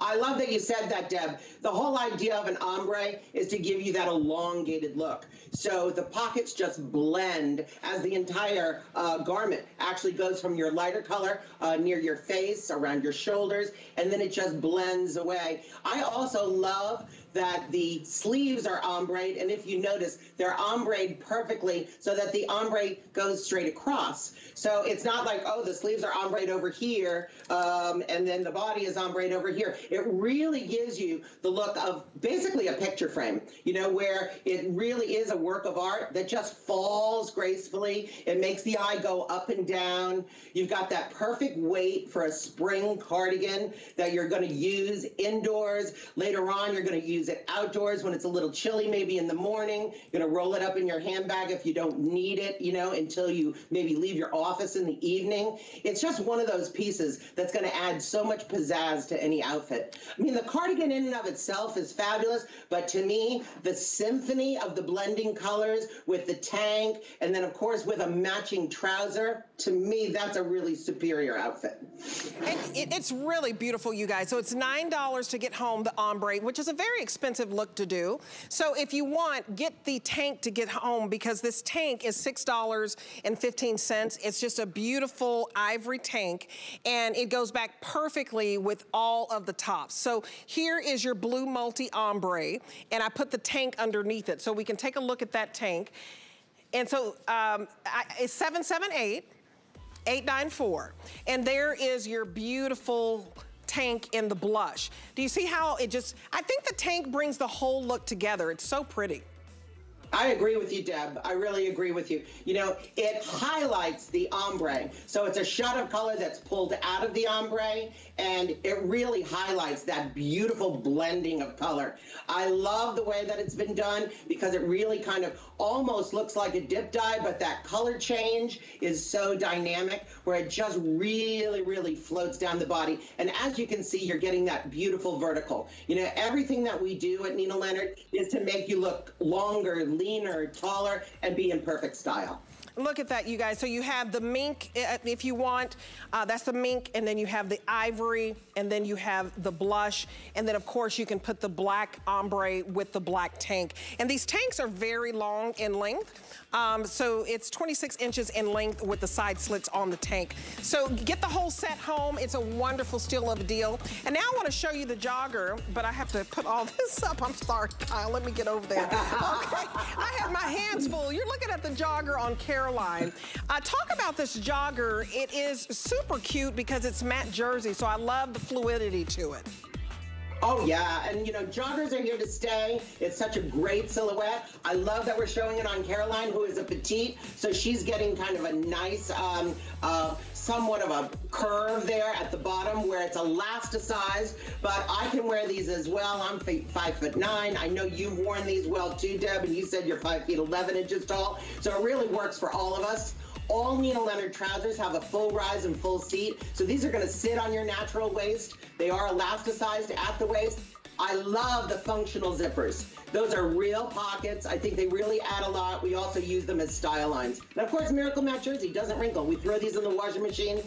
I love that you said that, Deb. The whole idea of an ombre is to give you that elongated look. So the pockets just blend as the entire uh, garment actually goes from your lighter color uh, near your face, around your shoulders, and then it just blends away. I also love that the sleeves are ombre, and if you notice, they're ombre perfectly so that the ombre goes straight across. So it's not like, oh, the sleeves are ombre over here, um, and then the body is ombre over here. It really gives you the look of basically a picture frame, you know, where it really is a work of art that just falls gracefully. It makes the eye go up and down. You've got that perfect weight for a spring cardigan that you're going to use indoors. Later on, you're going to use use it outdoors when it's a little chilly, maybe in the morning. You're gonna roll it up in your handbag if you don't need it, you know, until you maybe leave your office in the evening. It's just one of those pieces that's gonna add so much pizzazz to any outfit. I mean, the cardigan in and of itself is fabulous, but to me, the symphony of the blending colors with the tank, and then of course with a matching trouser, to me, that's a really superior outfit. And it, it's really beautiful, you guys. So it's $9 to get home the ombre, which is a very expensive look to do. So if you want, get the tank to get home because this tank is $6.15. It's just a beautiful ivory tank and it goes back perfectly with all of the tops. So here is your blue multi ombre and I put the tank underneath it so we can take a look at that tank. And so um, I, it's 778. 894. And there is your beautiful tank in the blush. Do you see how it just, I think the tank brings the whole look together. It's so pretty. I agree with you, Deb. I really agree with you. You know, it highlights the ombre. So it's a shot of color that's pulled out of the ombre, and it really highlights that beautiful blending of color. I love the way that it's been done because it really kind of almost looks like a dip dye, but that color change is so dynamic where it just really, really floats down the body. And as you can see, you're getting that beautiful vertical. You know, everything that we do at Nina Leonard is to make you look longer, leaner, taller, and be in perfect style. Look at that, you guys. So you have the mink, uh, if you want, uh, that's the mink, and then you have the ivory, and then you have the blush, and then of course you can put the black ombre with the black tank. And these tanks are very long in length. Um, so it's 26 inches in length with the side slits on the tank. So get the whole set home. It's a wonderful steal of a deal. And now I want to show you the jogger, but I have to put all this up. I'm sorry, Kyle. Let me get over there. Okay. I have my hands full. You're looking at the jogger on Caroline. Uh, talk about this jogger. It is super cute because it's matte jersey, so I love the fluidity to it. Oh yeah, and you know, joggers are here to stay. It's such a great silhouette. I love that we're showing it on Caroline, who is a petite, so she's getting kind of a nice, um, uh, somewhat of a curve there at the bottom where it's elasticized. But I can wear these as well. I'm five foot nine. I know you've worn these well too, Deb, and you said you're five feet eleven inches tall, so it really works for all of us. All Nina Leonard trousers have a full rise and full seat. So these are gonna sit on your natural waist. They are elasticized at the waist. I love the functional zippers. Those are real pockets. I think they really add a lot. We also use them as style lines. And of course, Miracle Matte Jersey doesn't wrinkle. We throw these in the washing machine.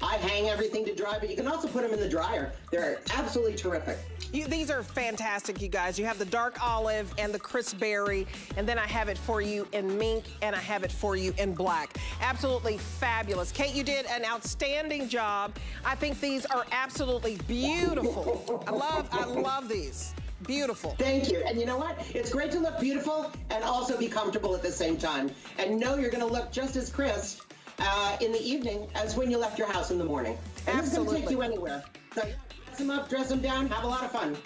I hang everything to dry, but you can also put them in the dryer. They're absolutely terrific. You, these are fantastic, you guys. You have the dark olive and the crisp berry, and then I have it for you in mink, and I have it for you in black. Absolutely fabulous. Kate, you did an outstanding job. I think these are absolutely beautiful. I love, I love these. Beautiful. Thank you. And you know what? It's great to look beautiful and also be comfortable at the same time. And know you're going to look just as crisp uh, in the evening as when you left your house in the morning. And Absolutely. It's going to take you anywhere. So dress them up, dress them down, have a lot of fun.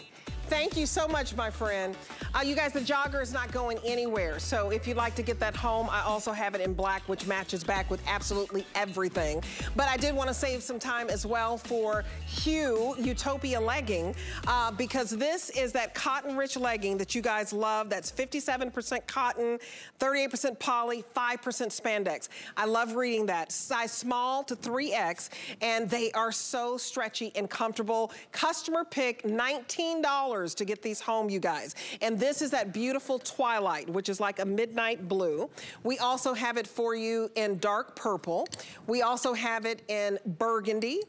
Thank you so much, my friend. Uh, you guys, the jogger is not going anywhere. So if you'd like to get that home, I also have it in black, which matches back with absolutely everything. But I did want to save some time as well for Hue Utopia legging, uh, because this is that cotton-rich legging that you guys love. That's 57% cotton, 38% poly, 5% spandex. I love reading that. Size small to 3X, and they are so stretchy and comfortable. Customer pick $19 to get these home, you guys. And this is that beautiful twilight, which is like a midnight blue. We also have it for you in dark purple. We also have it in burgundy.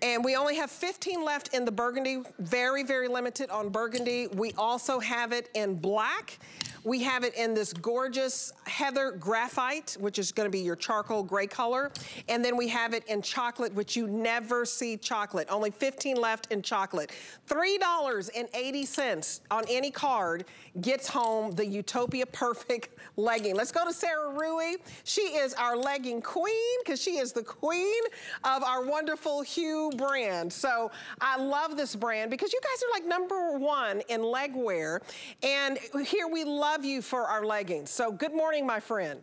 And we only have 15 left in the burgundy, very, very limited on burgundy. We also have it in black. We have it in this gorgeous heather graphite, which is gonna be your charcoal gray color. And then we have it in chocolate, which you never see chocolate. Only 15 left in chocolate. $3.80 on any card gets home the Utopia Perfect legging. Let's go to Sarah Ruwe. She is our legging queen because she is the queen of our wonderful Hue brand. So I love this brand because you guys are like number one in legwear. And here we love you for our leggings. So good morning, my friend.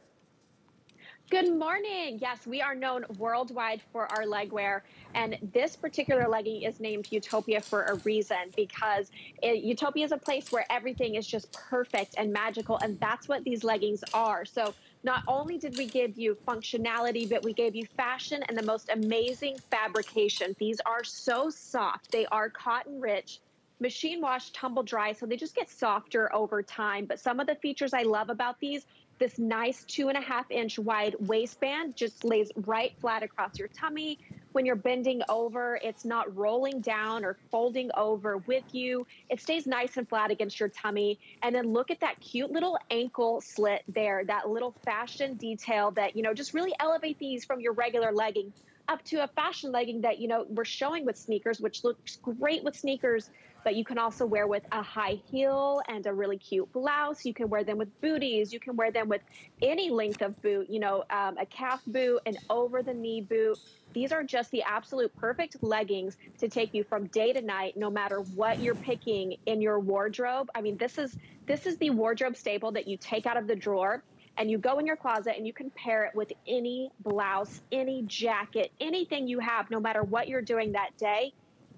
Good morning. Yes, we are known worldwide for our leg wear. And this particular legging is named Utopia for a reason because it, Utopia is a place where everything is just perfect and magical. And that's what these leggings are. So not only did we give you functionality, but we gave you fashion and the most amazing fabrication. These are so soft. They are cotton rich machine wash, tumble dry, so they just get softer over time. But some of the features I love about these, this nice two and a half inch wide waistband just lays right flat across your tummy. When you're bending over, it's not rolling down or folding over with you. It stays nice and flat against your tummy. And then look at that cute little ankle slit there, that little fashion detail that, you know, just really elevate these from your regular legging up to a fashion legging that, you know, we're showing with sneakers, which looks great with sneakers but you can also wear with a high heel and a really cute blouse. You can wear them with booties. You can wear them with any length of boot, you know, um, a calf boot, an over the knee boot. These are just the absolute perfect leggings to take you from day to night, no matter what you're picking in your wardrobe. I mean, this is this is the wardrobe staple that you take out of the drawer and you go in your closet and you can pair it with any blouse, any jacket, anything you have, no matter what you're doing that day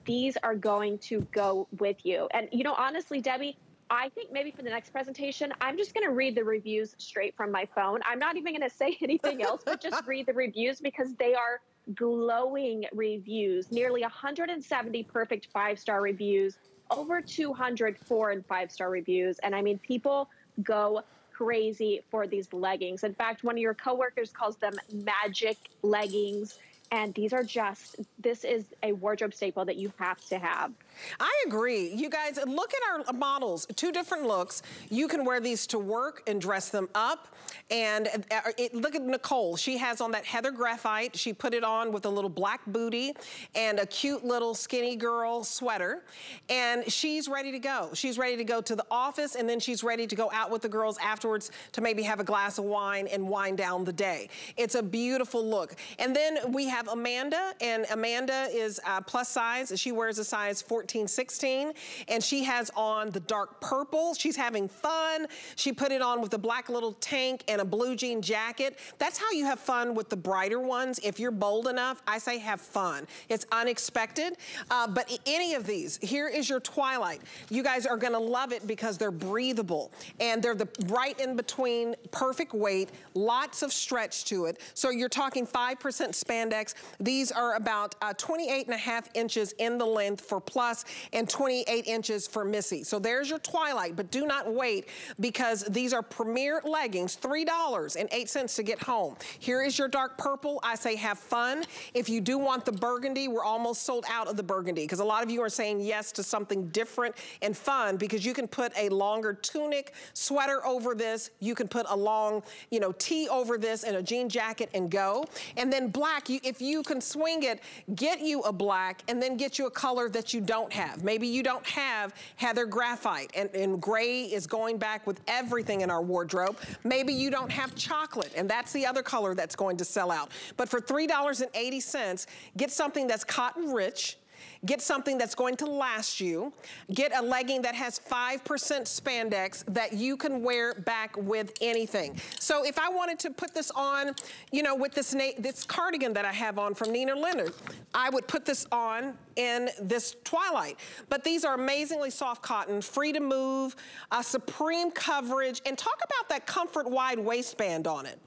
these are going to go with you. And, you know, honestly, Debbie, I think maybe for the next presentation, I'm just going to read the reviews straight from my phone. I'm not even going to say anything else, but just read the reviews because they are glowing reviews. Nearly 170 perfect five star reviews, over 200 four and five star reviews. And I mean, people go crazy for these leggings. In fact, one of your coworkers calls them magic leggings. And these are just, this is a wardrobe staple that you have to have. I agree. You guys, look at our models, two different looks. You can wear these to work and dress them up. And uh, it, look at Nicole. She has on that heather graphite. She put it on with a little black booty and a cute little skinny girl sweater. And she's ready to go. She's ready to go to the office and then she's ready to go out with the girls afterwards to maybe have a glass of wine and wind down the day. It's a beautiful look. And then we have Amanda and Amanda is uh, plus size. She wears a size 14, 16 and she has on the dark purple. She's having fun. She put it on with a black little tank and a blue jean jacket. That's how you have fun with the brighter ones. If you're bold enough, I say have fun. It's unexpected, uh, but any of these, here is your Twilight. You guys are gonna love it because they're breathable and they're the right in between perfect weight, lots of stretch to it. So you're talking 5% spandex. These are about uh, 28 and a half inches in the length for Plus and 28 inches for Missy. So there's your Twilight, but do not wait because these are premier leggings, $3.08 to get home. Here is your dark purple. I say have fun. If you do want the burgundy, we're almost sold out of the burgundy because a lot of you are saying yes to something different and fun because you can put a longer tunic, sweater over this. You can put a long, you know, tee over this and a jean jacket and go. And then black, you, if you can swing it, get you a black and then get you a color that you don't have. Maybe you don't have heather graphite and, and gray is going back with everything in our wardrobe. Maybe you don't have chocolate, and that's the other color that's going to sell out. But for $3.80, get something that's cotton rich, Get something that's going to last you. Get a legging that has 5% spandex that you can wear back with anything. So if I wanted to put this on, you know, with this, this cardigan that I have on from Nina Leonard, I would put this on in this twilight. But these are amazingly soft cotton, free to move, a supreme coverage, and talk about that comfort wide waistband on it.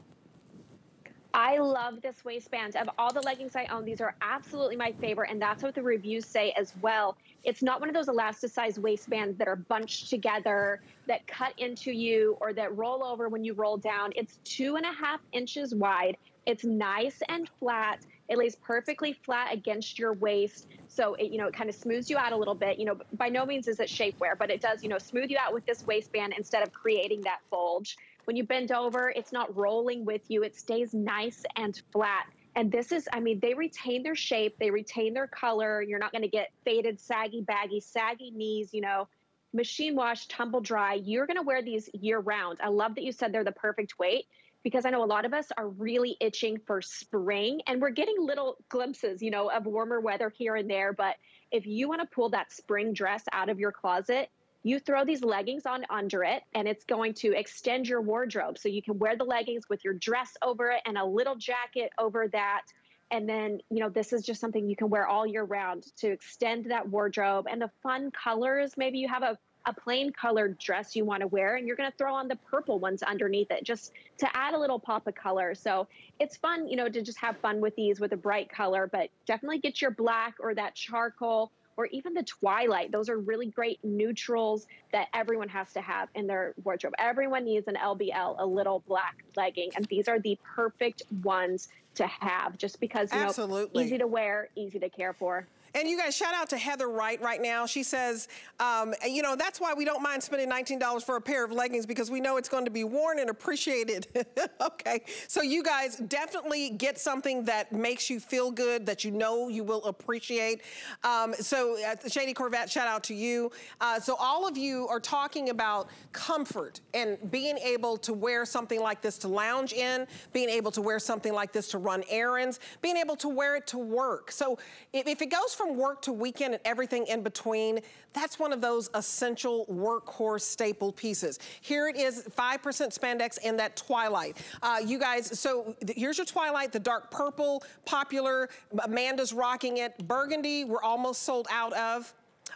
I love this waistband. Of all the leggings I own, these are absolutely my favorite, and that's what the reviews say as well. It's not one of those elasticized waistbands that are bunched together, that cut into you, or that roll over when you roll down. It's two and a half inches wide. It's nice and flat. It lays perfectly flat against your waist. So it, you know, it kind of smooths you out a little bit. You know, by no means is it shapewear, but it does, you know, smooth you out with this waistband instead of creating that bulge. When you bend over, it's not rolling with you. It stays nice and flat. And this is, I mean, they retain their shape, they retain their color. You're not going to get faded, saggy, baggy, saggy knees, you know, machine wash, tumble dry. You're going to wear these year round. I love that you said they're the perfect weight because I know a lot of us are really itching for spring and we're getting little glimpses, you know, of warmer weather here and there. But if you want to pull that spring dress out of your closet, you throw these leggings on under it and it's going to extend your wardrobe. So you can wear the leggings with your dress over it and a little jacket over that. And then, you know, this is just something you can wear all year round to extend that wardrobe. And the fun colors, maybe you have a, a plain colored dress you want to wear and you're going to throw on the purple ones underneath it just to add a little pop of color. So it's fun, you know, to just have fun with these with a bright color, but definitely get your black or that charcoal or even the twilight. Those are really great neutrals that everyone has to have in their wardrobe. Everyone needs an LBL, a little black legging, and these are the perfect ones to have just because, you Absolutely. know, easy to wear, easy to care for. And you guys, shout out to Heather Wright right now. She says, um, you know, that's why we don't mind spending $19 for a pair of leggings because we know it's going to be worn and appreciated. okay, so you guys definitely get something that makes you feel good, that you know you will appreciate. Um, so uh, Shady Corvette, shout out to you. Uh, so all of you are talking about comfort and being able to wear something like this to lounge in, being able to wear something like this to run errands, being able to wear it to work. So if, if it goes from work to weekend and everything in between, that's one of those essential workhorse staple pieces. Here it is, 5% spandex in that twilight. Uh, you guys, so here's your twilight, the dark purple, popular. Amanda's rocking it. Burgundy, we're almost sold out of.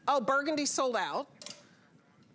Oh, burgundy sold out.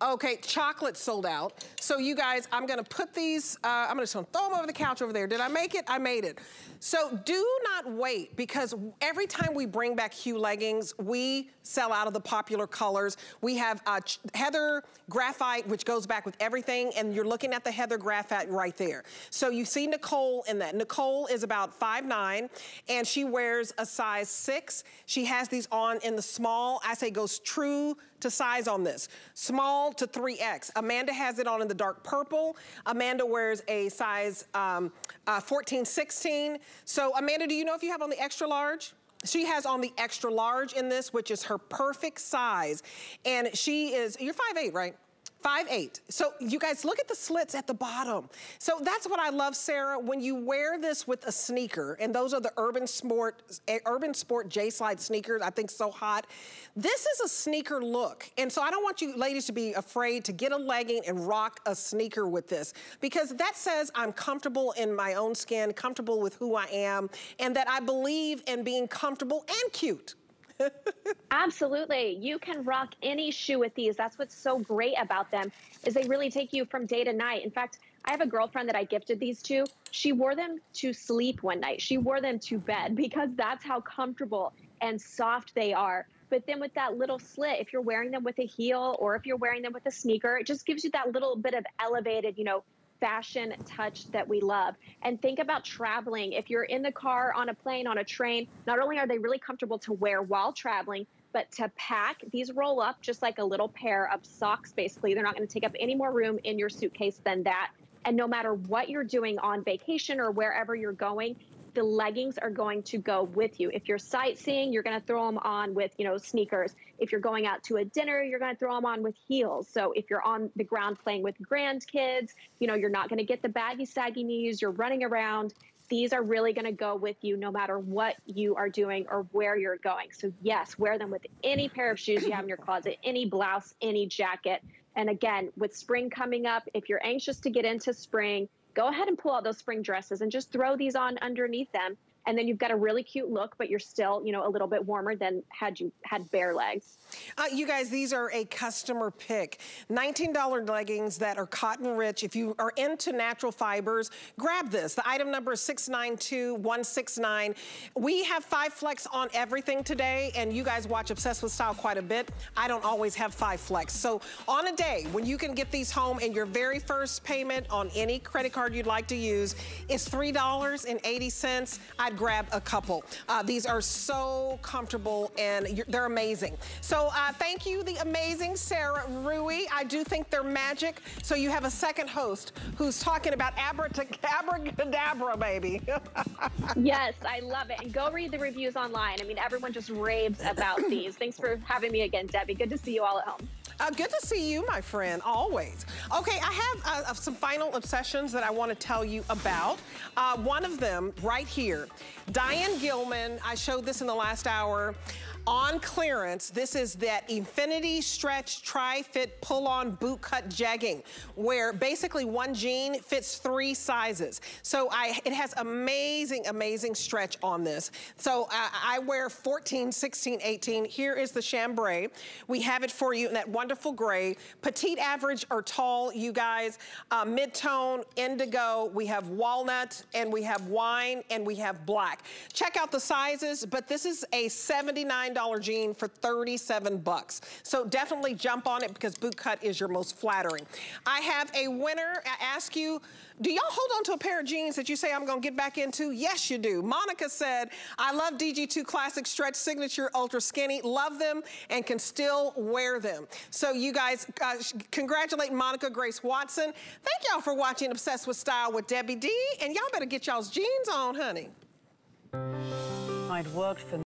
Okay, chocolate sold out. So you guys, I'm gonna put these, uh, I'm just gonna throw them over the couch over there. Did I make it? I made it. So do not wait because every time we bring back Hue leggings, we sell out of the popular colors. We have uh, Heather Graphite, which goes back with everything, and you're looking at the Heather Graphite right there. So you see Nicole in that. Nicole is about 5'9", and she wears a size six. She has these on in the small, I say goes true to size on this. Small to 3X. Amanda has it on in the dark purple. Amanda wears a size um, uh, 14, 16. So Amanda, do you know if you have on the extra large? She has on the extra large in this, which is her perfect size. And she is, you're 5'8", right? Five eight. So you guys look at the slits at the bottom. So that's what I love, Sarah. When you wear this with a sneaker, and those are the Urban Sport, eh, Urban Sport J-Slide sneakers, I think so hot. This is a sneaker look. And so I don't want you ladies to be afraid to get a legging and rock a sneaker with this because that says I'm comfortable in my own skin, comfortable with who I am, and that I believe in being comfortable and cute. Absolutely. You can rock any shoe with these. That's what's so great about them is they really take you from day to night. In fact, I have a girlfriend that I gifted these to. She wore them to sleep one night. She wore them to bed because that's how comfortable and soft they are. But then with that little slit, if you're wearing them with a heel or if you're wearing them with a sneaker, it just gives you that little bit of elevated, you know, fashion touch that we love. And think about traveling. If you're in the car, on a plane, on a train, not only are they really comfortable to wear while traveling, but to pack, these roll up just like a little pair of socks, basically. They're not going to take up any more room in your suitcase than that. And no matter what you're doing on vacation or wherever you're going, the leggings are going to go with you. If you're sightseeing, you're going to throw them on with, you know, sneakers. If you're going out to a dinner, you're going to throw them on with heels. So if you're on the ground playing with grandkids, you know, you're not going to get the baggy, saggy knees. You're running around. These are really going to go with you no matter what you are doing or where you're going. So yes, wear them with any pair of shoes you have in your closet, any blouse, any jacket. And again, with spring coming up, if you're anxious to get into spring, go ahead and pull out those spring dresses and just throw these on underneath them. And then you've got a really cute look, but you're still, you know, a little bit warmer than had you had bare legs. Uh, you guys, these are a customer pick. $19 leggings that are cotton rich. If you are into natural fibers, grab this. The item number is 692169. We have five flex on everything today, and you guys watch Obsessed with Style quite a bit. I don't always have five flex. So on a day when you can get these home and your very first payment on any credit card you'd like to use is $3.80, I'd grab a couple. Uh, these are so comfortable and they're amazing. So uh, thank you, the amazing Sarah Ruwe. I do think they're magic. So you have a second host who's talking about abracadabra, baby. yes, I love it. And go read the reviews online. I mean, everyone just raves about these. Thanks for having me again, Debbie. Good to see you all at home. Uh, good to see you, my friend, always. Okay, I have uh, some final obsessions that I want to tell you about. Uh, one of them right here Diane Gilman, I showed this in the last hour on clearance, this is that Infinity Stretch Tri-Fit Pull-On Boot Cut Jegging, where basically one jean fits three sizes. So I, it has amazing, amazing stretch on this. So I, I wear 14, 16, 18. Here is the chambray. We have it for you in that wonderful gray. Petite, average, or tall, you guys. Uh, Mid-tone, indigo. We have walnut, and we have wine, and we have black. Check out the sizes, but this is a 79 $10 jean for 37 bucks. So definitely jump on it because boot cut is your most flattering. I have a winner. I ask you, do y'all hold on to a pair of jeans that you say I'm gonna get back into? Yes, you do. Monica said, I love DG2 Classic Stretch Signature Ultra Skinny, love them and can still wear them. So you guys, uh, congratulate Monica Grace Watson. Thank y'all for watching Obsessed with Style with Debbie D. And y'all better get y'all's jeans on, honey. I'd worked for